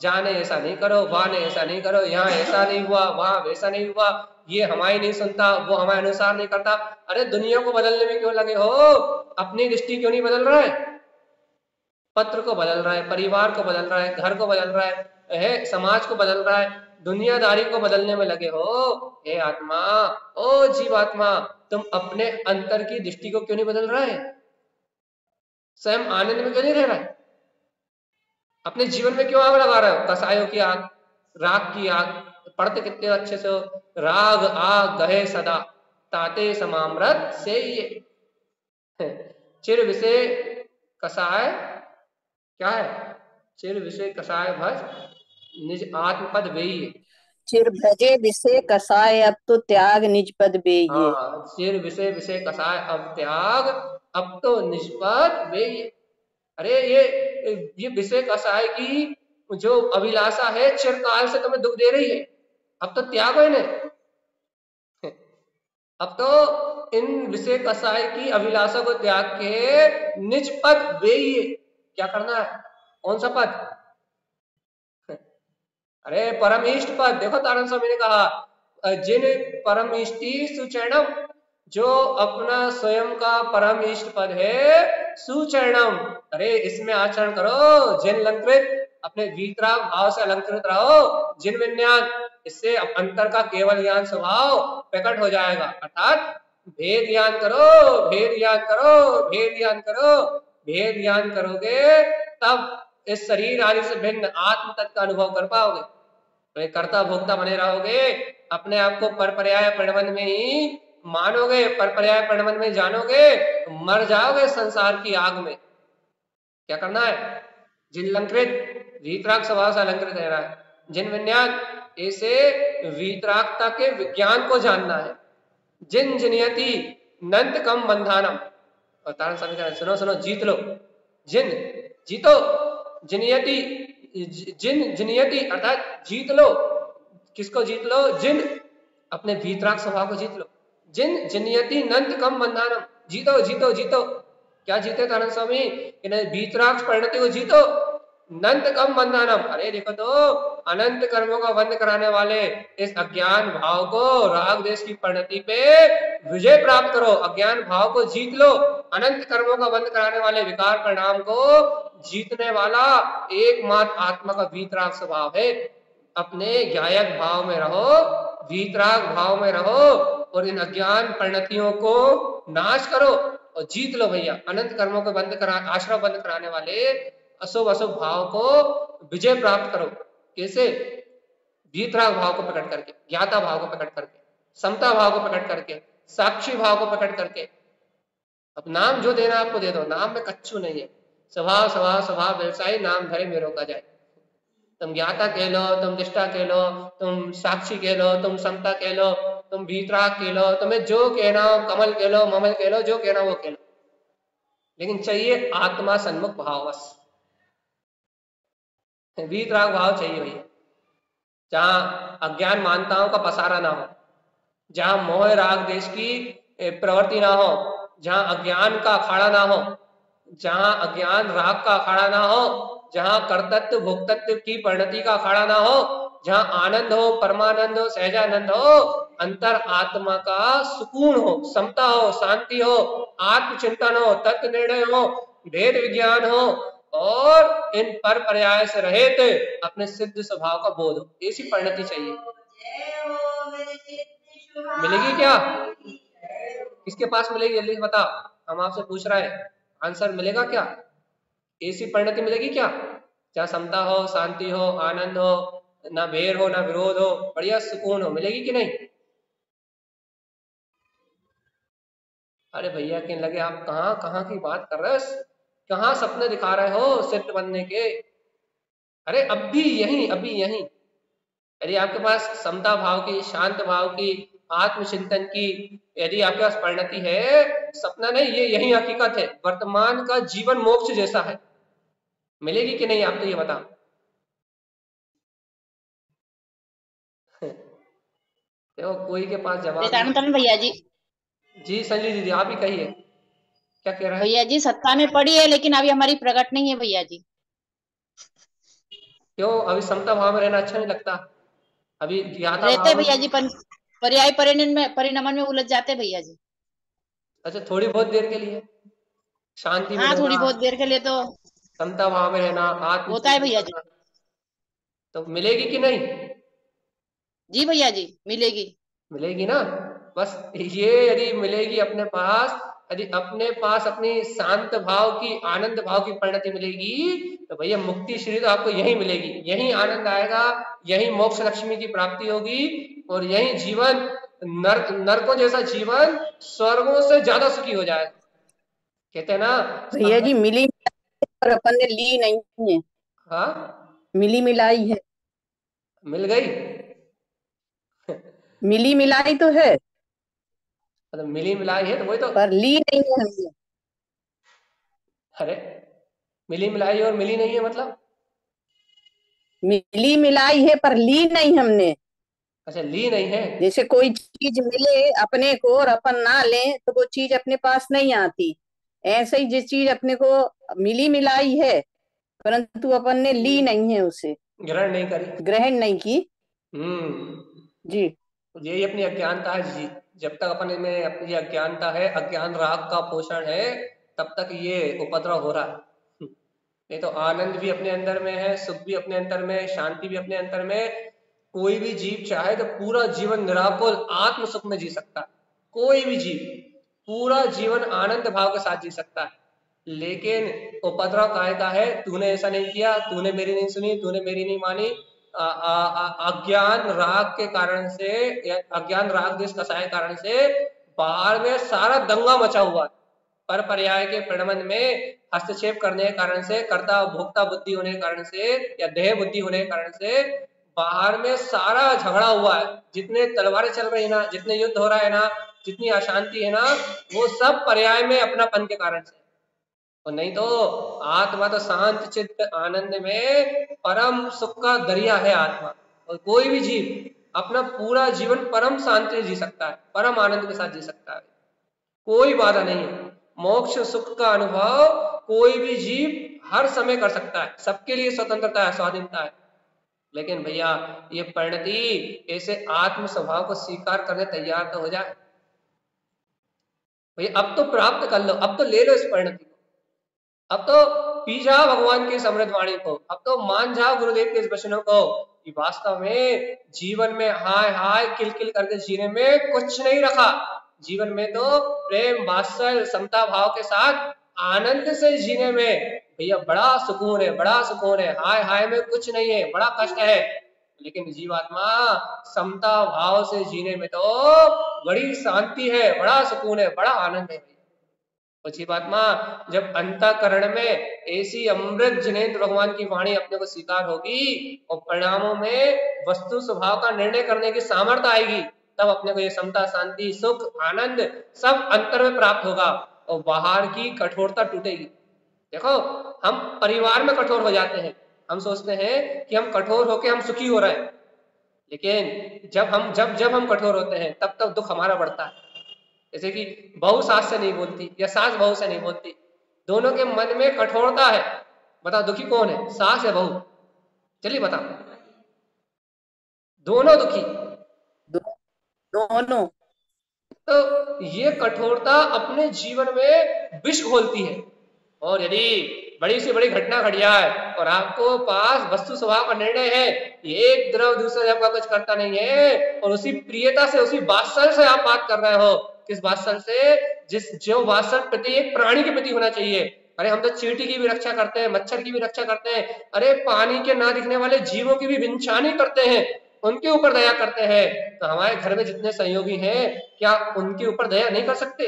जाने ऐसा नहीं करो वहाँ ने ऐसा नहीं करो यहाँ ऐसा नहीं हुआ वहाँ वैसा नहीं हुआ ये हमारी नहीं सुनता वो हमारे अनुसार नहीं करता। अरे दुनिया को बदलने में क्यों लगे हो? अपनी दृष्टि क्यों नहीं बदल रहा है? पत्र को बदल रहा है परिवार को बदल रहा है घर को बदल रहा है, है समाज को बदल रहा है दुनियादारी को बदलने में लगे हो? हे आत्मा ओ जीवात्मा तुम अपने अंतर की दृष्टि को क्यों नहीं बदल रहा? है स्वयं आनंद में क्यों नहीं रह रहा? है अपने जीवन में क्यों आग लगा रहे हो? कसायों की आग राग की आग पढ़ते कितने अच्छे से हो? राग आग गहे सदा ताते समामृत से ये चिर विषय कसाय क्या है? चिर विषय कसाय भज निज आत्मपद वेई चिर भजे विषय कसाय अब तो त्याग निज पद बेये हाँ चिर विषय विषय कसाय अब त्याग अब तो निष्पद वेई अरे ये ये विषय कसाय की जो अभिलाषा है, चिरकाल से तुम्हें दुख दे रही है। अब तो त्याग है इन्हें। अब तो इन विषय कसाय की अभिलाषा को त्याग के निज पद वे क्या करना है? कौन सा पद? अरे परम इष्ट पद। देखो तारण स्वामी ने कहा, जिन परम इष्टि सुचरणम जो अपना स्वयं का परम इष्ट पद है, सुचरणम। अरे, इसमें आचरण करो, जिन अलंकृत अपने वीतराग भाव से अलंकृत रहो, जिन विज्ञान इससे अंतर का केवल ज्ञान स्वभाव प्रकट हो जाएगा। अर्थात, भेद ज्ञान करो, भेद ज्ञान करो, भेद ज्ञान करो, भेद ज्ञान करोगे, तब इस शरीर आदि से भिन्न आत्म तत्व का अनुभव कर पाओगे। तो कर्ता भोक्ता बने रहोगे, अपने आप को पर पर्याय प्रणवन में ही मानोगे पर पर्याय प्रणवन में जानोगे तो मर जाओगे संसार की आग में। क्या करना है? जिन लंकृत वीतराग स्वभाव से अलंकृत रहना है, जिन विज्ञान ऐसे वीतरागता के विज्ञान को जानना है, जिन जिनियति नंत कम बंधानम। और तारण समीकरण, सुनो सुनो, जीत लो। जिन जीतो, जिनियति, जिन जिनियति, अर्थात जीत लो। किसको जीत लो? जिन अपने भीतराग स्वभाव को जीत लो। जिन जिनियति नंत कम बंधानम जीतो जीतो जीतो। क्या जीते तारण स्वामी? भीतराग परिणति को जीतो। नंत कम बंधनम अरे देखो तो अनंत कर्मों का बंद कराने वाले इस अज्ञान भाव को राग देश की परिणति पे विजय प्राप्त करो। अज्ञान भाव को जीत लो। अनंत कर्मों का बंद कराने वाले विकार परिणाम को जीतने वाला एकमात्र आत्मा का वीतराग स्वभाव है। अपने ज्ञायक भाव में रहो। वीतराग भाव में रहो और इन अज्ञान परिणतियों को नाश करो और जीत लो भैया। अनंत कर्मों को बंद करा, आश्रम बंद कराने वाले अशुभ अशुभ भाव को विजय प्राप्त करो। कैसे? भीतराग भाव को प्रकट करके, ज्ञाता भाव को प्रकट करके, समता भाव को प्रकट करके, साक्षी भाव को प्रकट करके। अब नाम जो देना आपको दे दो, नाम में कच्चू नहीं है। स्वभाव स्वभाव स्वभाव व्यवसाय, नाम धरे में रोका जाए। तुम ज्ञाता कह लो तुम दिष्टा कह लो तुम साक्षी कह लो तुम समता कह लो तुम भीतराग कह लो तुम्हें जो कहना हो, कमल कह लो ममल कह लो जो कहना वो कह लो लेकिन चाहिए आत्मा सन्मुख भावस वीतराग भाव चाहिए भैया। जहाँ अज्ञान मानताओं का पसारा ना हो, जहाँ मोह राग देश की प्रवृत्ति ना हो, जहाँ अज्ञान का अखाड़ा ना हो, जहाँ अज्ञान राग का अखाड़ा ना हो जहाँ कर्तत्व, भोक्तत्व की परिणति का अखाड़ा ना हो, जहाँ आनंद हो, परमानंद हो, सहजानंद हो, अंतर आत्मा का सुकून हो, समता हो, शांति हो, आत्मचिंतन हो तत्व निर्णय हो, भेद विज्ञान हो, और इन पर पर्याय से रहित अपने सिद्ध स्वभाव का बोध हो। ऐसी परिणति चाहिए। मिलेगी क्या? किसके पास मिलेगी? जल्दी बता हम आपसे पूछ रहे हैं। आंसर मिलेगा क्या? ऐसी परिणति मिलेगी क्या? क्या समता हो, शांति हो, आनंद हो, ना भेर हो, ना विरोध हो, बढ़िया सुकून हो, मिलेगी कि नहीं? अरे भैया कहीं लगे, आप कहाँ कहाँ की बात कर रहे हो? कहा सपने दिखा रहे हो सिद्ध बनने के? अरे अब भी यही अभी यही। यदि आपके पास समता भाव की, शांत भाव की, आत्मचिंतन की, यदि आपके पास परिणति है, सपना नहीं, ये यही हकीकत है। वर्तमान का जीवन मोक्ष जैसा है। मिलेगी कि नहीं आप तो ये बता देखो कोई के पास जवाब भैया जी। जी संजय दीदी आप ही कहिए। क्या कह रहा है? भैया जी सत्ता में पड़ी है लेकिन अभी हमारी प्रकट नहीं है भैया जी। क्यों? अभी समता भाव में रहना अच्छा नहीं लगता। अभी रहते भैया जी पर्याय परिणन में परिणमन में उलझ जाते भैया जी। अच्छा थोड़ी बहुत देर के लिए। शांति हाँ थोड़ी बहुत देर के लिए तो समता भाव में रहना आत्म होता है भैया जी। तो मिलेगी कि नहीं? जी भैया जी मिलेगी। मिलेगी ना? बस ये यदि मिलेगी अपने पास यदि अपने पास अपनी शांत भाव की आनंद भाव की परिणति मिलेगी तो भैया मुक्ति श्री तो आपको यही मिलेगी। यही आनंद आएगा यही मोक्ष लक्ष्मी की प्राप्ति होगी और यही जीवन नर नरकों जैसा जीवन स्वर्गों से ज़्यादा सुखी हो जाएगा। कहते हैं ना भैया जी मिली पर अपन ने ली नहीं है। हाँ? मिली मिलाई है। मिल गई? मिली मिलाई तो है। मतलब मिली मिलाई है तो वही तो। पर ली नहीं है हमने। अरे मिली मिलाई और मिली नहीं है मतलब? मिली मिलाई है पर ली नहीं हमने। अच्छा ली नहीं है। जैसे कोई चीज़ मिले अपने को और अपन ना ले तो वो चीज़ अपने पास नहीं आती। ऐसे ही जिस चीज़ अपने को मिली मिलाई है परंतु अपन ने ली नहीं है उसे। ग्रहण नहीं करी। ग्रहण नहीं की। हम्म। जी। यही अपनी अज्ञानता है जी। जब तक अपन में अपनी अज्ञानता है अज्ञान राग का पोषण है तब तक ये उपद्रव हो रहा है। नहीं तो आनंद भी अपने अंदर में है सुख भी अपने अंदर में शांति भी अपने अंदर में। कोई भी जीव चाहे तो पूरा जीवन निराकुल आत्म सुख में जी सकता कोई भी जीव। पूरा जीवन आनंद भाव के साथ जी सकता है। लेकिन उपद्रव काय का है? तूने ऐसा नहीं किया, तूने मेरी नहीं सुनी, तूने मेरी नहीं मानी। अज्ञान राग के कारण से अज्ञान राग देश कसाय कारण से बाहर में सारा दंगा मचा हुआ पर पर्याय के प्रणमन में हस्तक्षेप करने के कारण से, कर्ता भोक्ता बुद्धि होने के कारण से या देह बुद्धि होने के कारण से बाहर में सारा झगड़ा हुआ है। जितने तलवारें चल रही है ना, जितने युद्ध हो रहा है ना, जितनी अशांति है ना, वो सब पर्याय में अपनापन के कारण से। और नहीं तो आत्मा तो शांत, चित्त, आनंद में परम सुख का दरिया है आत्मा। और कोई भी जीव अपना पूरा जीवन परम शांति जी सकता है, परम आनंद के साथ जी सकता है। कोई बाधा नहीं है। मोक्ष, सुख का अनुभव कोई भी जीव हर समय कर सकता है। सबके लिए स्वतंत्रता है, स्वाधीनता है। लेकिन भैया, ये परिणति ऐसे आत्म स्वभाव को स्वीकार करने तैयार तो हो जाए। भैया, अब तो प्राप्त कर लो, अब तो ले लो इस परिणति अब तो पी जाओ भगवान की समृद्ध वाणी को, अब तो मान जाओ गुरुदेव के इस वचनों को कि वास्तव में जीवन में हाय हाय किल किल करके जीने में कुछ नहीं रखा। जीवन में तो प्रेम वात्सल समता, भाव के साथ आनंद से जीने में, भैया बड़ा सुकून है, बड़ा सुकून है। हाय हाय में कुछ नहीं है, बड़ा कष्ट है। लेकिन जीवात्मा समता भाव से जीने में तो बड़ी शांति है, बड़ा सुकून है, बड़ा आनंद है। जीवात्मा जब अंतकरण में ऐसी अमृत जनेन्द्र भगवान की वाणी अपने को स्वीकार होगी और परिणामों में वस्तु स्वभाव का निर्णय करने की सामर्थ्य आएगी, तब अपने को ये समता, शांति, सुख, आनंद सब अंतर में प्राप्त होगा। और बाहर की कठोरता टूटेगी। देखो हम परिवार में कठोर हो जाते हैं। हम सोचते हैं कि हम कठोर होके हम सुखी हो रहे हैं। लेकिन जब हम जब जब हम कठोर होते हैं तब तक दुख हमारा बढ़ता है। जैसे कि बहू सास से नहीं बोलती या सास बहू से नहीं बोलती। दोनों के मन में कठोरता है। बताओ दुखी कौन है? सास या बहू? चलिए बताओ। दोनों दुखी। दो, दोनों। तो ये कठोरता अपने जीवन में विष घोलती है। और यदि बड़ी से बड़ी घटना घट जाए और आपको पास वस्तु स्वभाव का निर्णय है एक द्रव दूसरे द्रव का कुछ करता नहीं है और उसी प्रियता से, उसी बात्सल से आप बात कर रहे हो, किस वात्सल से? जिस, जो वात्सल प्रति एक प्राणी के प्रति होना चाहिए। अरे हम तो चीटी की भी रक्षा करते हैं, मच्छर की भी रक्षा करते हैं। अरे पानी के ना दिखने वाले जीवों की भी विंछानी करते हैं। उनके ऊपर दया करते हैं तो हमारे घर में जितने सहयोगी हैं, क्या उनके ऊपर दया नहीं कर सकते?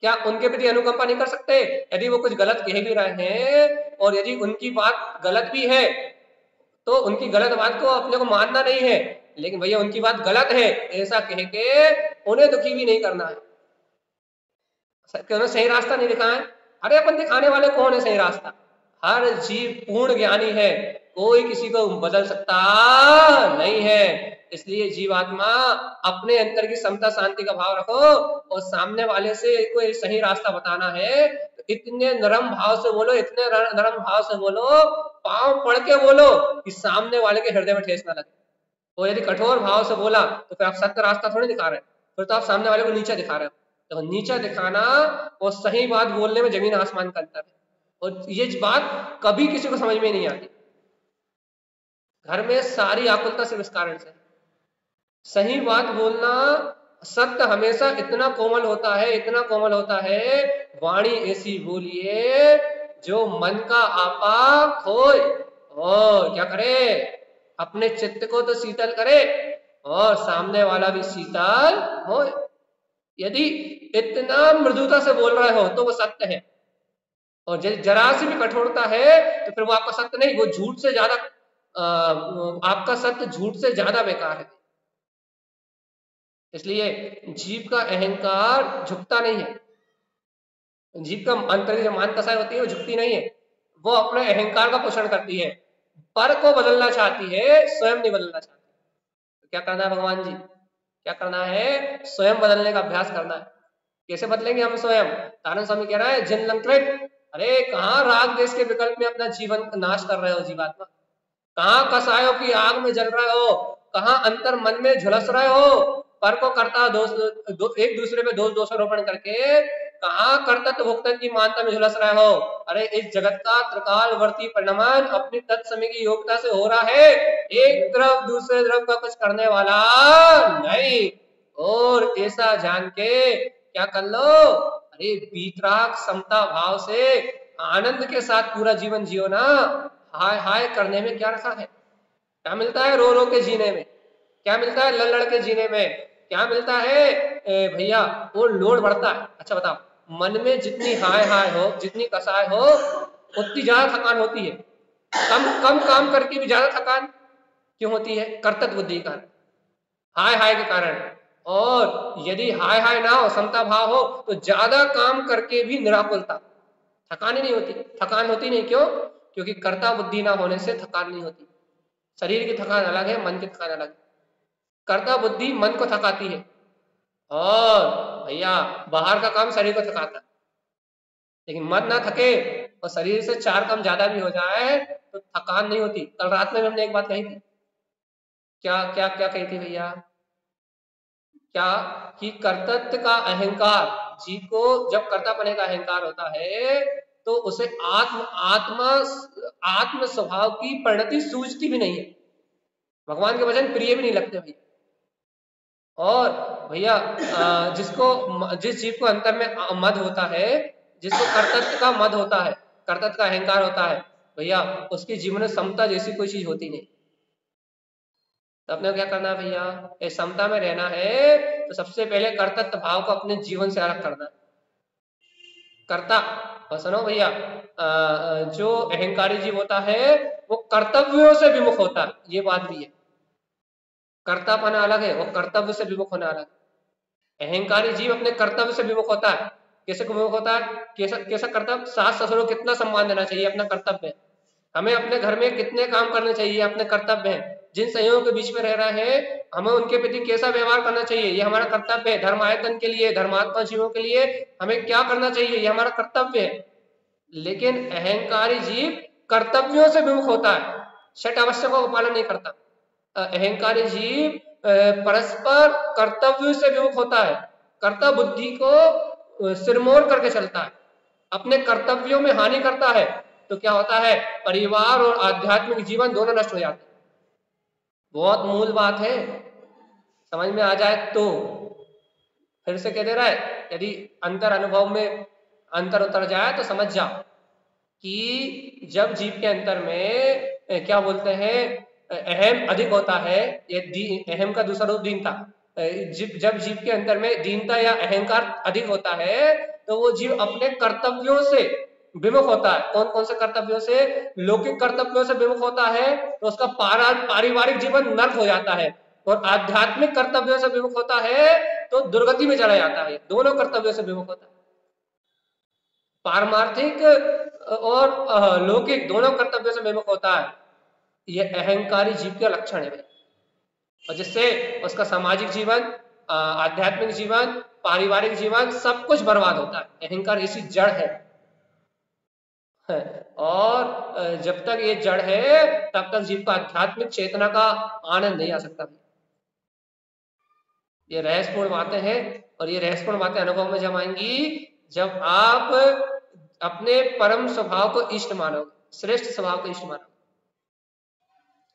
क्या उनके प्रति अनुकंपा नहीं कर सकते? यदि वो कुछ गलत कह भी रहे हैं और यदि उनकी बात गलत भी है तो उनकी गलत बात को अपने को मानना नहीं है। लेकिन भैया, उनकी बात गलत है, ऐसा कह के उन्हें दुखी भी नहीं करना है। उन्हें सही रास्ता नहीं दिखाए। अरे, अपन दिखाने वाले कौन है सही रास्ता? हर जीव पूर्ण ज्ञानी है। कोई किसी को बदल सकता नहीं है। इसलिए जीवात्मा अपने अंतर की समता शांति का भाव रखो और सामने वाले से कोई सही रास्ता बताना है। तो इतने नरम भाव से बोलो, इतने नरम भाव से बोलो, पाँव पढ़ के बोलो कि सामने वाले के हृदय में ठेस ना लगे। और यदि कठोर भाव से बोला तो फिर आप सत्य रास्ता थोड़ी दिखा रहे हैं। फिर तो आप सामने वाले को नीचा दिखा रहे हो। तो नीचा दिखाना और सही बात बोलने में ज़मीन आसमान का अंतर है। और ये बात कभी किसी को समझ में नहीं आती। घर में सारी आकुलता सिर्फ़ इस कारण से। सही बात बोलना, सत्य हमेशा इतना कोमल होता है, इतना कोमल होता है, वाणी ऐसी बोलिए, जो मन का आपा खोए, और क्या करे? अपने चित्त को तो शीतल करे, और सामने वाला भी शीतल हो यदि इतना मृदुता से बोल रहे हो तो वो सत्य है। और जरा सी भी कठोरता है तो फिर वो आपका सत्य नहीं, वो झूठ से ज़्यादा आपका सत्य झूठ से ज़्यादा बेकार है। इसलिए जीव का अहंकार झुकता नहीं है। जीव का अंतर जो मान कसाई होती है, वो झुकती नहीं है। वो अपने अहंकार का पोषण करती है। पर को बदलना चाहती है, स्वयं नहीं बदलना चाहती। तो क्या करना है भगवान जी? क्या करना है? स्वयं बदलने का अभ्यास करना है। कैसे बदलेंगे हम स्वयं? तारण स्वामी कह रहा है, जिन लंकृत, अरे कहा राग देश के विकल्प में अपना जीवन नाश कर रहे हो जीवात्मा? कहाँ कसायों की आग में जल रहे हो? कहाँ अंतर मन में झुलस रहे हो? पर को करता दोष दो, एक दूसरे पे दोष दोषारोपण करके कहा कर्तत्व भुगतन की मानता में झुलस रहे हो? अरे इस जगत का त्रिकाल वर्ती परिणमन अपनी तत्समय की योग्यता से हो रहा है। एक तरफ़ दूसरे तरफ़ का कुछ करने वाला नहीं। और ऐसा जान के क्या कर लो? अरे बीतराग समता भाव से आनंद के साथ पूरा जीवन जियो ना। हाय हाय करने में क्या रखा है? क्या मिलता है रो रो के जीने में? क्या मिलता है लड़ लड़ के जीने में? क्या मिलता है? भैया, वो लोड बढ़ता है। अच्छा बताओ, मन में जितनी हाय हाय हो, जितनी कसाय हो, उतनी ज़्यादा थकान होती है। कम कम काम करके भी ज़्यादा थकान क्यों होती है? कर्तव्य बुद्धि का हाय हाय के कारण। और यदि हाय हाय ना हो, समता भाव हो तो ज़्यादा काम करके भी निराकुलता। थकान ही नहीं होती। थकान होती नहीं क्यों? क्योंकि कर्ता बुद्धि ना होने से थकान नहीं होती। शरीर की थकान अलग है, मन की थकान अलग है। कर्ता बुद्धि मन को थकाती है। और भैया, बाहर का काम शरीर को थकाता है। लेकिन मन ना थके और शरीर से चार काम ज़्यादा भी हो जाए तो थकान नहीं होती। कल रात में हमने एक बात कही थी। क्या क्या क्या कही थी भैया? क्या कि कर्तत्व का अहंकार जी को जब कर्तापने का अहंकार होता है तो उसे आत्म, आत्मा, आत्म स्वभाव की परिणति सूझती भी नहीं है। भगवान के वचन प्रिय भी नहीं लगते भैया। और भैया जिसको जिस जीव को अंतर में मद होता है, जिसको कर्तत्व का मद होता है कर्तत्व का अहंकार होता है, भैया, उसके जीवन में समता जैसी कोई चीज़ होती नहीं। तो अपने क्या करना है भैया? ये समता में रहना है तो सबसे पहले कर्तत्व भाव को अपने जीवन से अलग करना कर्ता और सुनो भैया जो अहंकारी जीव होता है, वो कर्तव्यों से विमुख होता है, ये बात भी है। कर्तापना अलग है और कर्तव्य से विमुख होना अलग अहंकारी जीव अपने कर्तव्य से विमुख होता है। कैसे विमुख होता है? कैसा कैसा कर्तव्य? सास ससुरों कितना सम्मान देना चाहिए, अपना कर्तव्य है। हमें अपने घर में कितने काम करने चाहिए, अपने कर्तव्य है। जिन संयोगों के बीच में रह रहे हैं, हमें उनके प्रति कैसा व्यवहार करना चाहिए? ये हमारा कर्तव्य है धर्म आयतन के लिए, धर्मात्मा जीवों के लिए, हमें क्या करना चाहिए? ये हमारा कर्तव्य है। लेकिन अहंकारी जीव कर्तव्यों से विमुख होता है। छठ आवश्यकों का पालन नहीं करता। अहंकारी जीव परस्पर कर्तव्य से विमुख होता है। कर्तव्य बुद्धि को सिरमोर करके चलता है। अपने कर्तव्यों में हानि करता है। तो क्या होता है? परिवार और आध्यात्मिक जीवन दोनों नष्ट हो जाते हैं। बहुत मूल बात है। समझ में आ जाए तो। फिर से कह दे रहा है, यदि अंतर अनुभव में अंतर उतर जाए तो समझ जाओ कि जब जीव के अंतर में क्या बोलते हैं अहम अधिक होता है, ये अहम का दूसरा रूप दीनता जब जीव के अंतर में दीनता या अहंकार अधिक होता है तो वो जीव अपने कर्तव्यों से विमुख होता है। कौन कौन से कर्तव्यों से? लौकिक कर्तव्यों से विमुख होता है तो उसका पारिवारिक जीवन नर्क हो जाता है। और आध्यात्मिक कर्तव्यों से विमुख होता है तो दुर्गति में चला जाता है। दोनों कर्तव्यों से विमुख होता है। पारमार्थिक और लौकिक दोनों कर्तव्यों से विमुख होता है। यह अहंकारी जीव का लक्षण है। और जिससे उसका सामाजिक जीवन आध्यात्मिक जीवन, पारिवारिक जीवन सब कुछ बर्बाद होता है। अहंकार इसी जड़ है। और जब तक ये जड़ है, तब तक जीव का आध्यात्मिक चेतना का आनंद नहीं आ सकता। ये रहस्यपूर्ण बातें हैं और ये रहस्यपूर्ण बातें अनुभव में जब आएँगी, जब आप अपने परम स्वभाव को इष्ट मानोगे, श्रेष्ठ स्वभाव को इष्ट मानोगे।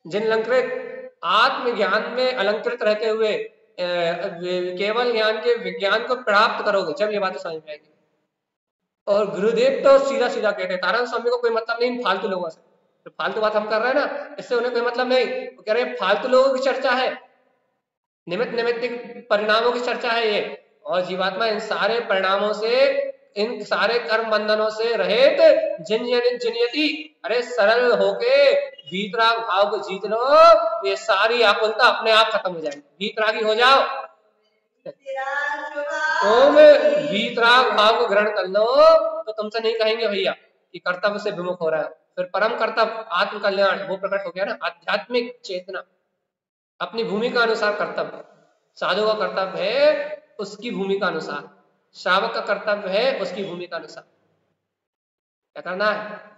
जिन अलंकृत आत्मज्ञान में अलंकृत रहते हुए केवल ज्ञान के, विज्ञान को प्राप्त करोगे, जब ये बातें समझ में आएगी। और गुरुदेव तो सीधा सीधा कहते हैं तारण स्वामी को कोई मतलब नहीं फालतू लोगों से। तो फालतू बात हम कर रहे हैं ना, इससे उन्हें कोई मतलब नहीं। वो कह रहे हैं, फालतू लोगों की चर्चा है। निमित्त निमित्त परिणामों की चर्चा है ये। और जीवात्मा इन सारे परिणामों से, इन सारे कर्म बंधनों से रहित जिन जिनयति अरे सरल होके भीतराग भाव को जीत लो, ये सारी आकुलता अपने आप खत्म हो जाएगी। भीतरागी हो जाओ। ओम भीतराग भाव को ग्रहण कर लो। तो तुमसे नहीं कहेंगे भैया कि कर्तव्य से विमुख हो रहा है। फिर परम कर्तव्य आत्म कल्याण वो प्रकट हो गया ना, आध्यात्मिक चेतना। अपनी भूमिका अनुसार कर्तव्य। साधु का कर्तव्य है उसकी भूमिका अनुसार। श्रावक का कर्तव्य है उसकी भूमिका अनुसार। क्या करना है?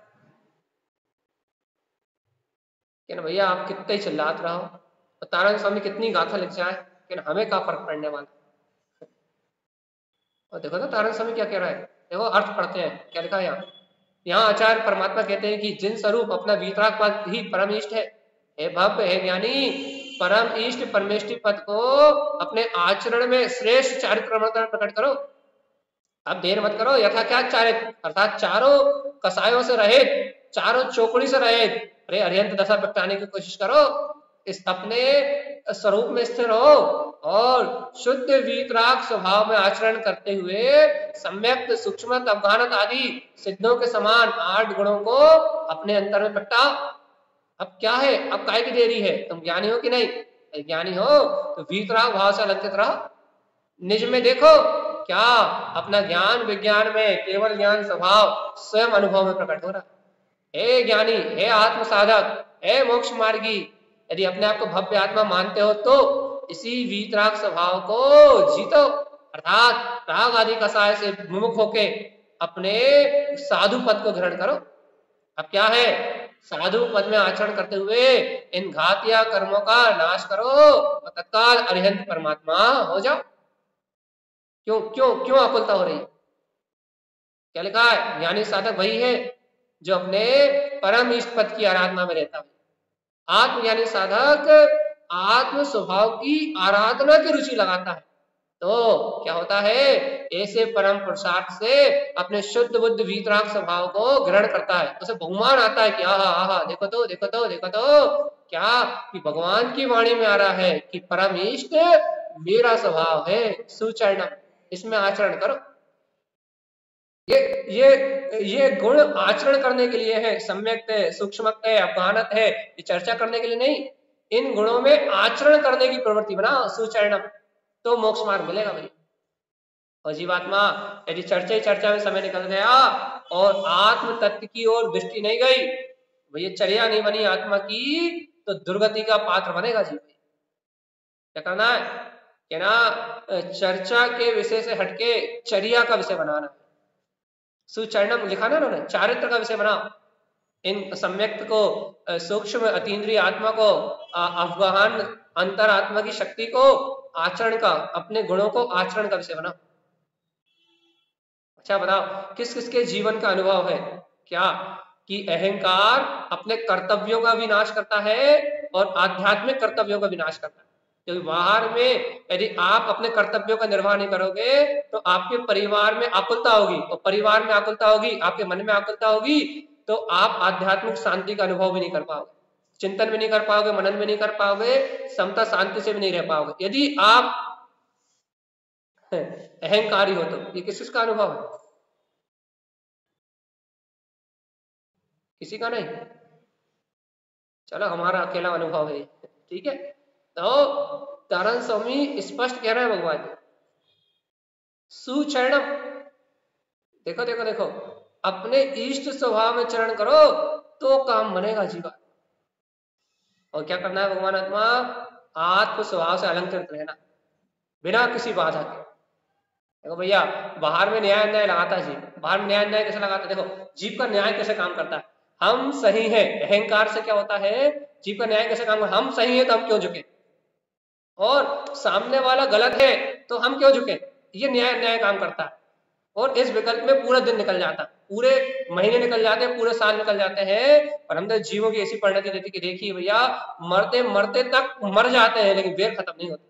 कि ना भैया आप कितने ही चिल्लात रहो। और तारा स्वामी कितनी गाथा लिख जाए कि हमें क्या फ़र्क पड़ने वाला और देखो ना तारण स्वामी क्या कह रहा है? देखो, अर्थ पढ़ते हैं। क्या लिखा है यहाँ? यहाँ आचार्य परमात्मा कहते हैं कि जिन स्वरूप अपना वीतराग पद ही परम इष्ट है। हे भव्य, हे ज्ञानी, परम इष्ट परमेष्टि पद को अपने आचरण में श्रेष्ठ चारित्र प्रकट करो। अब देर मत करो। यथा क्या चारित, अर्थात चारों कसायों से रहित, चारों चौकड़ी से रहित। अरे अरियंत दशा प्रगटाने की कोशिश करो। इस अपने स्वरूप में स्थिर हो और शुद्ध वीतराग स्वभाव में आचरण करते हुए सम्यक सूक्ष्म अवगानत आदि सिद्धों के समान आठ गुणों को अपने अंतर में प्रगटाओ। अब क्या है? अब काय की देरी है? तुम ज्ञानी हो कि नहीं? ज्ञानी हो तो वीतराग भाव से अलंकित रहो। निज में देखो, क्या अपना ज्ञान विज्ञान में केवल ज्ञान स्वभाव स्वयं अनुभव में प्रकट हो रहा हे? ज्ञानी, हे आत्म साधक हे मोक्ष मार्गी यदि अपने आप को भव्य आत्मा मानते हो तो इसी वीतराग स्वभाव को जीतो। अर्थात राग आदि कसाय से विमुख होके अपने साधु पद को ग्रहण करो। अब क्या है? साधु पद में आचरण करते हुए इन घातिया कर्मों का नाश करो और तत्काल अरिहंत परमात्मा हो जाओ। क्यों क्यों क्यों आकुलता हो रही क्या लिखा है? ज्ञानी साधक वही है जो अपने परम इष्ट पद की आराधना में रहता है। आत्मज्ञानी साधक आत्म स्वभाव की आराधना की रुचि लगाता है। तो क्या होता है? ऐसे परम पुरुषार्थ से अपने शुद्ध बुद्ध वीतराग स्वभाव को ग्रहण करता है। उसे बहुमान आता है कि आहा आहा, देखो तो देखो तो देखो तो। क्या? कि भगवान की वाणी में आ रहा है कि परम इष्ट मेरा स्वभाव है, सुचरणम। इसमें आचरण करो। ये ये ये गुण आचरण करने के लिए है, सम्यक है सूक्ष्म है अफगानत है, ये चर्चा करने के लिए नहीं। इन गुणों में आचरण करने की प्रवृत्ति बना, सुचरणम। तो मोक्ष मार्ग मिलेगा भाई। और जीवात्मा, यदि चर्चा ही चर्चा में समय निकल गया, और आत्म तत्व की ओर दृष्टि नहीं गई भैया चर्या नहीं बनी आत्मा की तो दुर्गति का पात्र बनेगा जी क्या करना है? ना, चर्चा के विषय से हटके चर्या का विषय बनाना सुचरणम लिखा ना उन्होंने, चारित्र का विषय बना इन सम्यक्त को सूक्ष्म अतीन्द्रिय आत्मा को अफगान अंतर आत्मा की शक्ति को, आचरण का, अपने गुणों को आचरण का विषय बना अच्छा बताओ, किस किस के जीवन का अनुभव है? क्या कि अहंकार अपने कर्तव्यों का विनाश करता है और आध्यात्मिक कर्तव्यों का विनाश करता है? क्योंकि बाहर में यदि आप अपने कर्तव्यों का निर्वाह नहीं करोगे तो आपके परिवार में आकुलता होगी। और परिवार में आकुलता होगी, आपके मन में आकुलता होगी तो आप आध्यात्मिक शांति का अनुभव भी नहीं कर पाओगे। चिंतन भी नहीं कर पाओगे, मनन भी नहीं कर पाओगे, समता शांति से भी नहीं रह पाओगे। यदि आप अहंकारी हो तो ये किस किसका अनुभव है? किसी का नहीं? चलो, हमारा अकेला अनुभव है, ठीक है? तो तारण स्वामी स्पष्ट कह रहे हैं भगवान जी। सुचरणम। देखो देखो देखो। अपने इष्ट स्वभाव में चरण करो तो काम बनेगा जीवन। और क्या करना है भगवान आत्मा? आत्म स्वभाव से अलंकृत रहना। बिना किसी बाधा के। देखो भैया, बाहर में न्याय अन्याय लगाता है बाहर में न्याय अन्याय कैसे लगाता है? देखो, जीव का न्याय कैसे काम करता है? हम सही है। अहंकार से क्या होता है? जीव का न्याय कैसे काम करता हम सही है तो हम क्यों झुके? और सामने वाला गलत है तो हम क्यों झुके? ये न्याय न्याय काम करता है। और इस विकल्प में पूरा दिन निकल जाता पूरे महीने निकल जाते हैं, पूरे साल निकल जाते हैं और हमने जीवों की ऐसी परिणति देती कि देखिए भैया, मरते मरते तक मर जाते हैं, लेकिन वेर खत्म नहीं होते।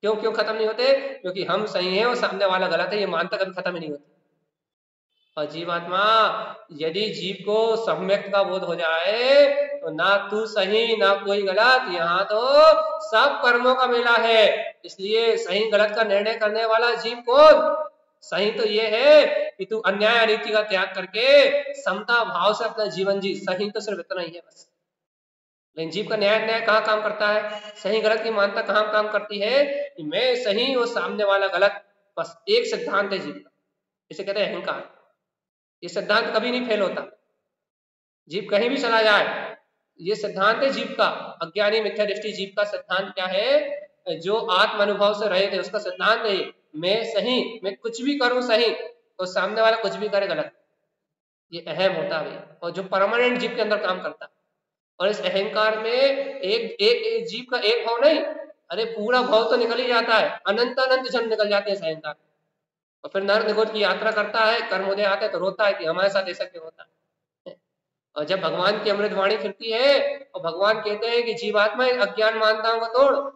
क्यों क्यों खत्म नहीं होते? क्योंकि हम सही हैं और सामने वाला गलत है, ये मानता कभी खत्म ही नहीं होता। और जीवात्मा यदि जीव को सम्यक का बोध हो जाए तो ना तू सही, ना कोई गलत। यहाँ तो सब कर्मों का मेला है। इसलिए सही गलत का निर्णय करने वाला जीव कौन? सही तो ये है कि तू अन्याय अनिति का त्याग करके समता भाव से अपना जीवन जी। सही तो सिर्फ़ इतना ही है बस। लेकिन जीव का न्याय न्याय कहाँ काम करता है? सही गलत की मानता कहाँ काम करती है? कि मैं सही और सामने वाला गलत। बस एक सिद्धांत है जीव का। इसे कहते हैं अहंकार। ये सिद्धांत कभी नहीं फेल होता। जीव कहीं भी चला जाए ये सिद्धांत है जीव का। अज्ञानी मिथ्या दृष्टि जीव का सिद्धांत क्या है? जो आत्म अनुभव से रहे थे उसका सिद्धांत है मैं सही मैं कुछ भी करूँ सही तो सामने वाला कुछ भी करे गलत। ये अहम होता है और जो परमानेंट जीव के अंदर काम करता। और इस अहंकार में एक एक, एक जीव का एक भाव नहीं अरे पूरा भाव तो निकल ही जाता है। अनंत अनंत जन्म निकल जाते हैं इस अहंकार और फिर नर निगोद की यात्रा करता है कर्मोदय आते हैं तो रोता है कि हमारे साथ ऐसा क्यों होता? है? और जब भगवान की अमृत वाणी फिरती है, और भगवान कहते हैं कि जीवात्मा अज्ञान मानताओं को तोड़,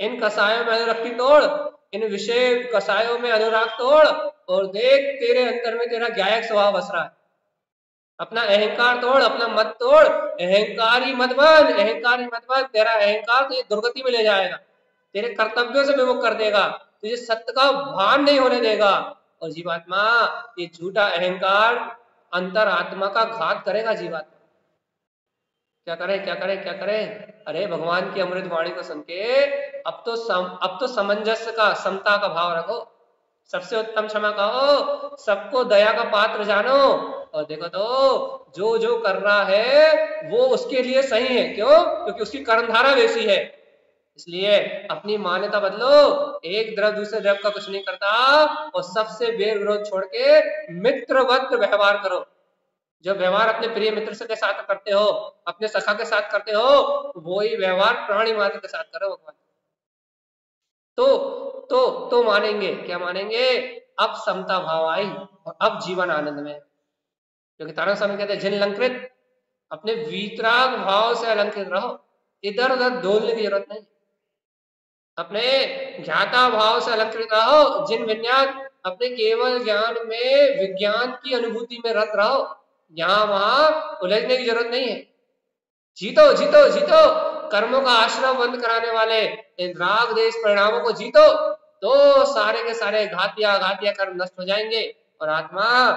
इन कसायों में अनुरक्ति तोड़, इन विषय कसायों में अनुराग तोड़, और देख तेरे अंतर में तेरा गायक स्वभाव बस रहा है। अपना अहंकार तोड़, अपना मत तोड़, अहंकारी मत बन, अहंकारी मत बन, तेरा अहंकार तुझे दुर्गति में ले जाएगा, तेरे कर्तव्यों से विमुख कर देगा। तुझे सत्य का भान नहीं होने देगा। और जीवात्मा ये झूठा अहंकार अंतर आत्मा का घात करेगा जीवात्मा। क्या करे क्या करे क्या करे? अरे भगवान की अमृत वाणी को सुन के अब तो सम, अब तो समंजस्य का समता का भाव रखो। सबसे उत्तम क्षमा कहो सबको दया का पात्र जानो। और देखो तो जो जो कर रहा है वो उसके लिए सही है। क्यों? क्योंकि उसकी कर्मधारा वैसी है। इसलिए अपनी मान्यता बदलो। एक द्रव दूसरे द्रव का कुछ नहीं करता और सबसे बेर विरोध छोड़ के मित्रवत व्यवहार करो। जो व्यवहार अपने प्रिय मित्र से के साथ करते हो, अपने सखा के साथ करते हो, वही व्यवहार प्राणी मात्र के साथ करो भगवान। तो तो तो मानेंगे। क्या मानेंगे? अब समता भाव आई और अब जीवन आनंद में। क्योंकि तारा स्वामी कहते हैं जिन अलंकृत अपने वीतराग भाव से अलंकृत रहो। इधर उधर डोलने की ज़रूरत नहीं। अपने ज्ञाता भाव से अलंकृत रहो। जिन विज्ञान अपने केवल ज्ञान में, विज्ञान की अनुभूति में रत रहो, यहाँ वहाँ उलझने की ज़रूरत नहीं है। जीतो जीतो जीतो। कर्मों का आश्रम बंद कराने वाले इन राग देश परिणामों को जीतो। तो सारे के सारे घातिया घातिया कर्म नष्ट हो जाएँगे और आत्मा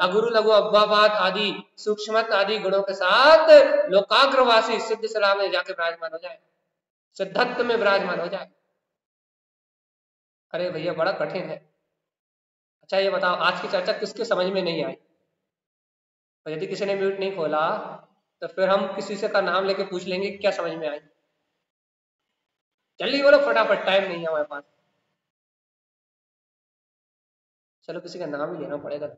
अगुरु, लघु अब्बाबाद आदि सूक्ष्म आदि गुणों के साथ लोकाग्रवासी, सिद्ध सलाम में जाके विराजमान हो जाए। सिद्धत्व में विराजमान हो जाए अरे भैया, बड़ा कठिन है। अच्छा ये बताओ, आज की चर्चा किसके समझ में नहीं आई? और यदि किसी ने म्यूट नहीं खोला तो फिर हम किसी से का नाम लेके पूछ लेंगे, क्या समझ में आई? जल्दी बोलो, फटाफट टाइम नहीं है हमारे पास। चलो, किसी का नाम लेना पड़ेगा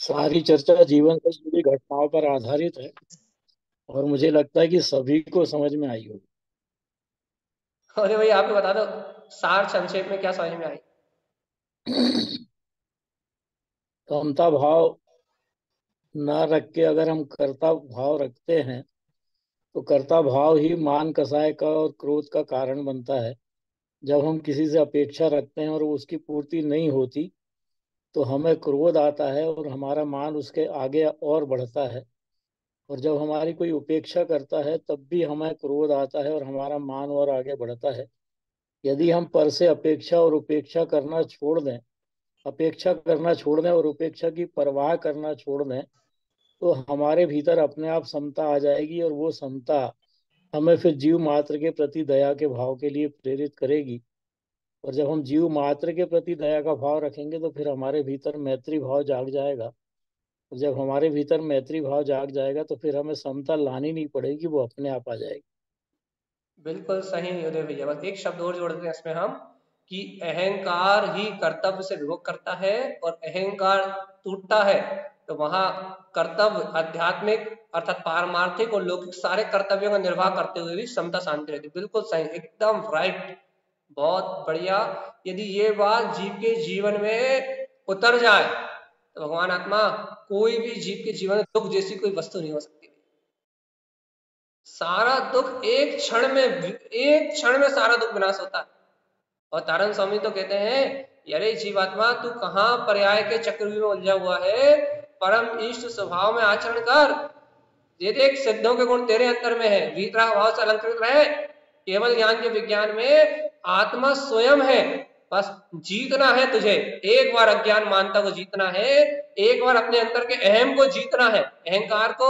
सारी चर्चा जीवन से जुड़ी घटनाओं पर आधारित है। और मुझे लगता है कि सभी को समझ में आई होगी। अरे भाई आप बता दो सार संक्षेप में क्या समझ में आई? कमता भाव ना रख के अगर हम कर्ता भाव रखते हैं तो कर्ता भाव ही मान कसाय का और क्रोध का कारण बनता है। जब हम किसी से अपेक्षा रखते हैं और उसकी पूर्ति नहीं होती तो हमें क्रोध आता है और हमारा मान उसके आगे और बढ़ता है। और जब हमारी कोई उपेक्षा करता है, तब भी हमें क्रोध आता है और हमारा मान और आगे बढ़ता है। यदि हम पर से अपेक्षा और उपेक्षा करना छोड़ दें, अपेक्षा करना छोड़ दें और उपेक्षा की परवाह करना छोड़ दें तो हमारे भीतर अपने आप समता आ जाएगी और वो समता हमें फिर जीव मात्र के प्रति दया के भाव के लिए प्रेरित करेगी। और जब हम जीव मात्र के प्रति दया का भाव रखेंगे तो फिर हमारे भीतर मैत्री भाव जाग जाएगा। जब हमारे भीतर मैत्री भाव जाग जाएगा तो फिर हमें समता लानी नहीं पड़ेगी, वो अपने आप आ जाएगी। बिल्कुल सही उदय भैया, बस एक शब्द और जोड़ते हैं इसमें हम, कि अहंकार ही कर्तव्य से विभोग करता है और अहंकार टूटता है तो वहाँ कर्तव्य, आध्यात्मिक अर्थात पारमार्थिक और लौकिक सारे कर्तव्यों का निर्वाह करते हुए भी समता शांति रहती बिल्कुल सही, एकदम राइट बहुत बढ़िया। यदि ये बात जीव के जीवन में उतर जाए तो भगवान आत्मा कोई भी जीव के जीवन में दुख जैसी कोई वस्तु नहीं हो सकती। सारा दुख एक क्षण में, एक क्षण में सारा दुख विनाश होता है। और तारण स्वामी तो कहते हैं, अरे जीवात्मा, तू कहा पर्याय के चक्रव्यूह में उलझा हुआ है? परम इष्ट स्वभाव में आचरण कर। ये देख, सिद्धों के गुण तेरे अंतर में है। वीतरा भाव से अलंकृत रहे। केवल ज्ञान के विज्ञान में आत्मा स्वयं है। बस जीतना है तुझे। एक बार अज्ञान मानता को जीतना है, एक बार अपने अंतर के अहम को जीतना है। अहंकार को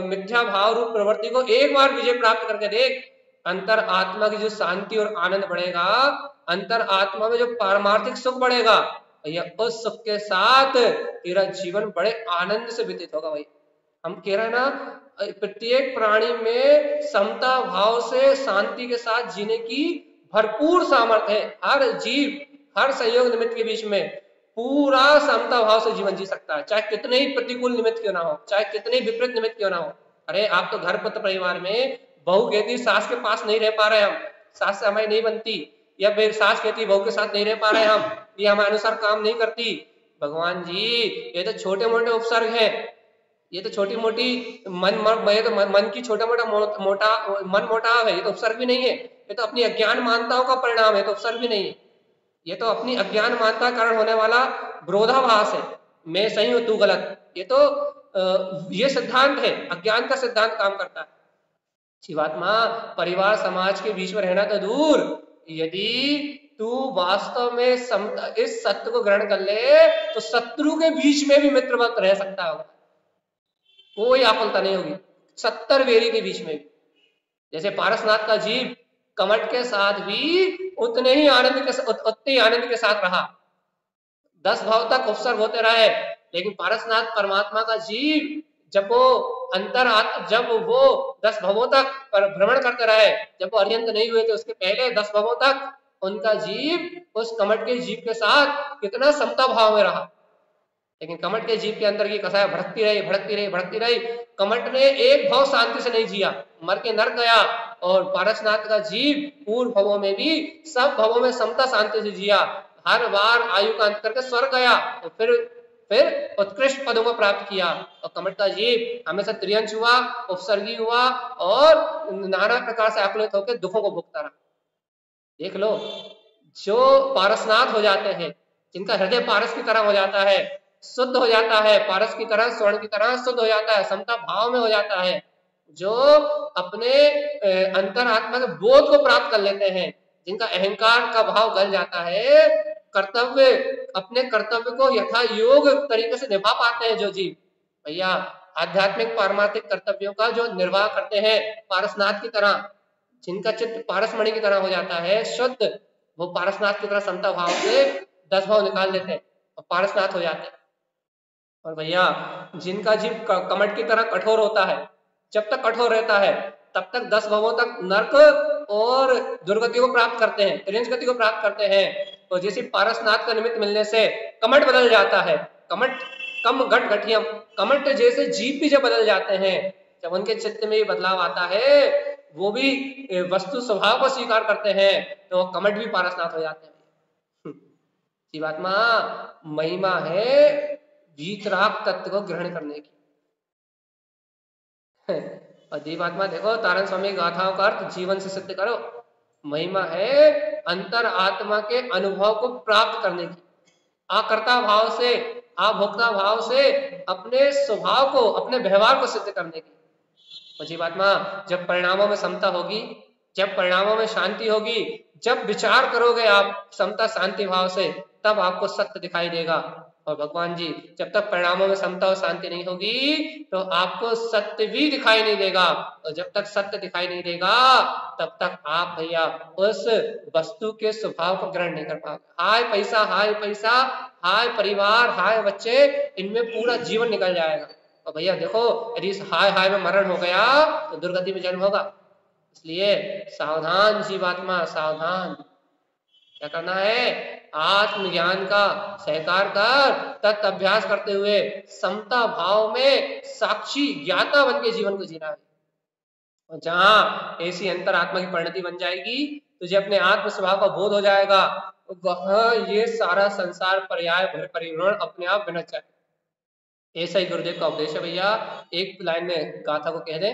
मिथ्या भाव रूप प्रवृत्ति को एक बार विजय प्राप्त करके देख, अंतर आत्मा की जो शांति और आनंद बढ़ेगा, अंतर आत्मा में जो पारमार्थिक सुख बढ़ेगा भैया उस सुख के साथ तेरा जीवन बड़े आनंद से व्यतीत होगा भाई। हम कह रहे हैं ना प्रत्येक प्राणी में समता, भाव से शांति के साथ जीने की भरपूर सामर्थ्य है। हर जीव हर संयोग निमित्त के बीच में पूरा समता भाव से जीवन जी सकता है। चाहे कितने ही प्रतिकूल निमित्त क्यों ना हो चाहे कितने विपरीत निमित्त क्यों ना हो। अरे आप तो घर पत्र परिवार में बहू कहती सास के पास नहीं रह पा रहे हम। सास से हमारी नहीं बनती। या फिर सास कहती बहू के साथ नहीं रह पा रहे हम। ये हमारे अनुसार काम नहीं करती। भगवान जी ये तो छोटे मोटे उपसर्ग है। ये तो छोटी मोटी मन मन ये तो मन, मन की छोटा मोटा मोटा मन मोटा है। ये तो उपसर्ग भी नहीं है। ये तो अपनी अज्ञान मानताओं का परिणाम है तो अवसर भी नहीं है। ये तो अपनी अज्ञान मानता कारण होने वाला विरोधाभास है। मैं सही हूँ, तू गलत। ये तो ये सिद्धांत है, अज्ञान का सिद्धांत काम करता है। शिवात्मा, परिवार, समाज के बीच में रहना तो दूर। यदि तू वास्तव में इस सत्य को ग्रहण कर ले तो शत्रु के बीच में भी मित्र वक्त रह सकता होगा। कोई आफलता नहीं होगी। सत्तर वेरी के बीच में जैसे पारसनाथ का जीव कमट के साथ भी उतने ही आनंद के उतने ही आनंद के साथ रहा। दस भाव तक उपसर्ग होते रहे, लेकिन पारसनाथ परमात्मा का जीव जब वो अंतर जब वो दस भवों तक भ्रमण करते रहे, जब वो अरियंत नहीं हुए थे उसके पहले दस भवों तक उनका जीव उस कमट के जीव के साथ कितना समता भाव में रहा। लेकिन कमट के जीव के अंदर की कसाया भड़कती रही भड़कती रही भड़कती रही। कमट ने एक भाव शांति से नहीं जिया, मर के नर गया और पारसनाथ का जीव पूर्व भवों में भी, सब भवों में समता शांति से जिया। हर बार आयु का अंत करके स्वर्ग गया और फिर फिर उत्कृष्ट पदों को प्राप्त किया। और कमट का जीव हमेशा त्रियंश हुआ, उपसर्गी हुआ और नाना प्रकार से आकुलित होकर दुखों को भुगता रहा। देख लो, जो पारसनाथ हो जाते हैं, जिनका हृदय पारस की तरह हो जाता है, शुद्ध हो जाता है, पारस की तरह, स्वर्ण की तरह शुद्ध हो जाता है, समता भाव में हो जाता है जो अपने अंतरात्मा के बोध को प्राप्त कर लेते हैं, जिनका अहंकार का भाव गल जाता है, कर्तव्य, अपने कर्तव्य को यथा योग तरीके से निभा पाते हैं जो जीव। भैया, आध्यात्मिक पारमार्थिक कर्तव्यों का जो निर्वाह करते हैं पारसनाथ की तरह, जिनका चित्त पारसमणि की तरह हो जाता है, शुद्ध, वो पारसनाथ की तरह समता भाव से दस भाव निकाल देते हैं, और पारसनाथ हो जाते हैं। और भैया, जिनका जीव कमट की तरह कठोर होता है जब तक कठोर रहता है, तब तक दस भवों तक नर्क और दुर्गति को प्राप्त करते हैं त्रिंश गति को प्राप्त करते हैं। तो जैसे पारसनाथ का निमित्त मिलने से कमट बदल जाता है कमट कम घट घटियम कमट जैसे जीव भी जब बदल जाते हैं, जब उनके चित्त में ये बदलाव आता है, वो भी वस्तु स्वभाव को स्वीकार करते हैं तो कमट भी पारसनाथ हो जाते हैं। जीवात्मा महिमा है, वीतराग तत्व को ग्रहण करने की। और जीवात्मा देखो, तारण स्वामी गाथाओं का अर्थ जीवन से सिद्ध करो। महिमा है अंतर आत्मा के अनुभव को प्राप्त करने की। आकर्ता भाव से, आभोक्ता भाव से, अपने स्वभाव को, अपने व्यवहार को सिद्ध करने की। और जीवात्मा, जब परिणामों में समता होगी, जब परिणामों में शांति होगी, जब विचार करोगे आप समता शांति भाव से, तब आपको सत्य दिखाई देगा। और भगवान जी, जब तक परिणामों में समता और शांति नहीं होगी तो आपको सत्य भी दिखाई नहीं देगा। और जब तक सत्य दिखाई नहीं देगा, तब तक आप भैया उस वस्तु के स्वभाव को ग्रहण नहीं कर पाओगे। हाय पैसा हाय पैसा, हाय परिवार, हाय बच्चे, इनमें पूरा जीवन निकल जाएगा। और भैया देखो, यदि हाय हाय में मरण हो गया तो दुर्गति में जन्म होगा। इसलिए सावधान जीवात्मा, सावधान। क्या करना है? आत्मज्ञान का सहकार कर तत् अभ्यास करते हुए समता भाव में साक्षी ज्ञाता बन के जीवन को जीना है। और जहाँ ऐसी अंतर आत्मा की परिणति बन जाएगी तुझे अपने आत्म स्वभाव का बोध हो जाएगा तो वह ये सारा संसार पर्याय परिवरण अपने आप बिना जाए ऐसा ही गुरुदेव का उपदेश है भैया। एक लाइन में गाथा को कह दे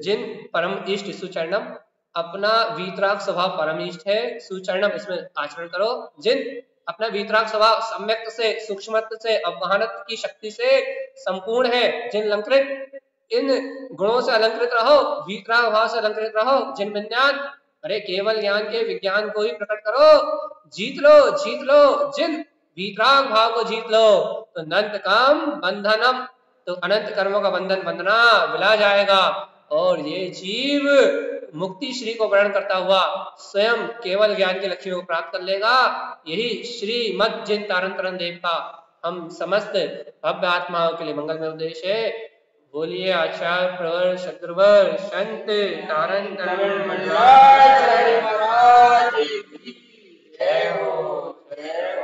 जिन परम इष्ट सुचरणम अपना वीतराग स्वभाव परमिष्ट है। सुचरणम इसमें आचरण करो। जिन अपना वीतराग स्वभाव सम्यक से सूक्ष्म से अवगाहनत की शक्ति से संपूर्ण है, जिन अलंकृत इन गुणों से अलंकृत रहो, वीतराग भाव से अलंकृत रहो, जिन विज्ञान अरे केवल ज्ञान के विज्ञान को ही प्रकट करो, जीत लो जीत लो, जिन वीतराग भाव को जीत लो तो नंत काम बंधनम तो अनंत कर्मों का बंधन, बंधना मिला जाएगा। और ये जीव मुक्ति श्री को वर्ण करता हुआ स्वयं केवल ज्ञान की लक्ष्मी को प्राप्त कर लेगा। यही श्री मत जिन तारण देव का हम समस्त भव्य आत्माओं के लिए मंगलमय उद्देश है। बोलिए आचार्य प्रवर शत्रुवर संत तारण तरण जय हो जय हो।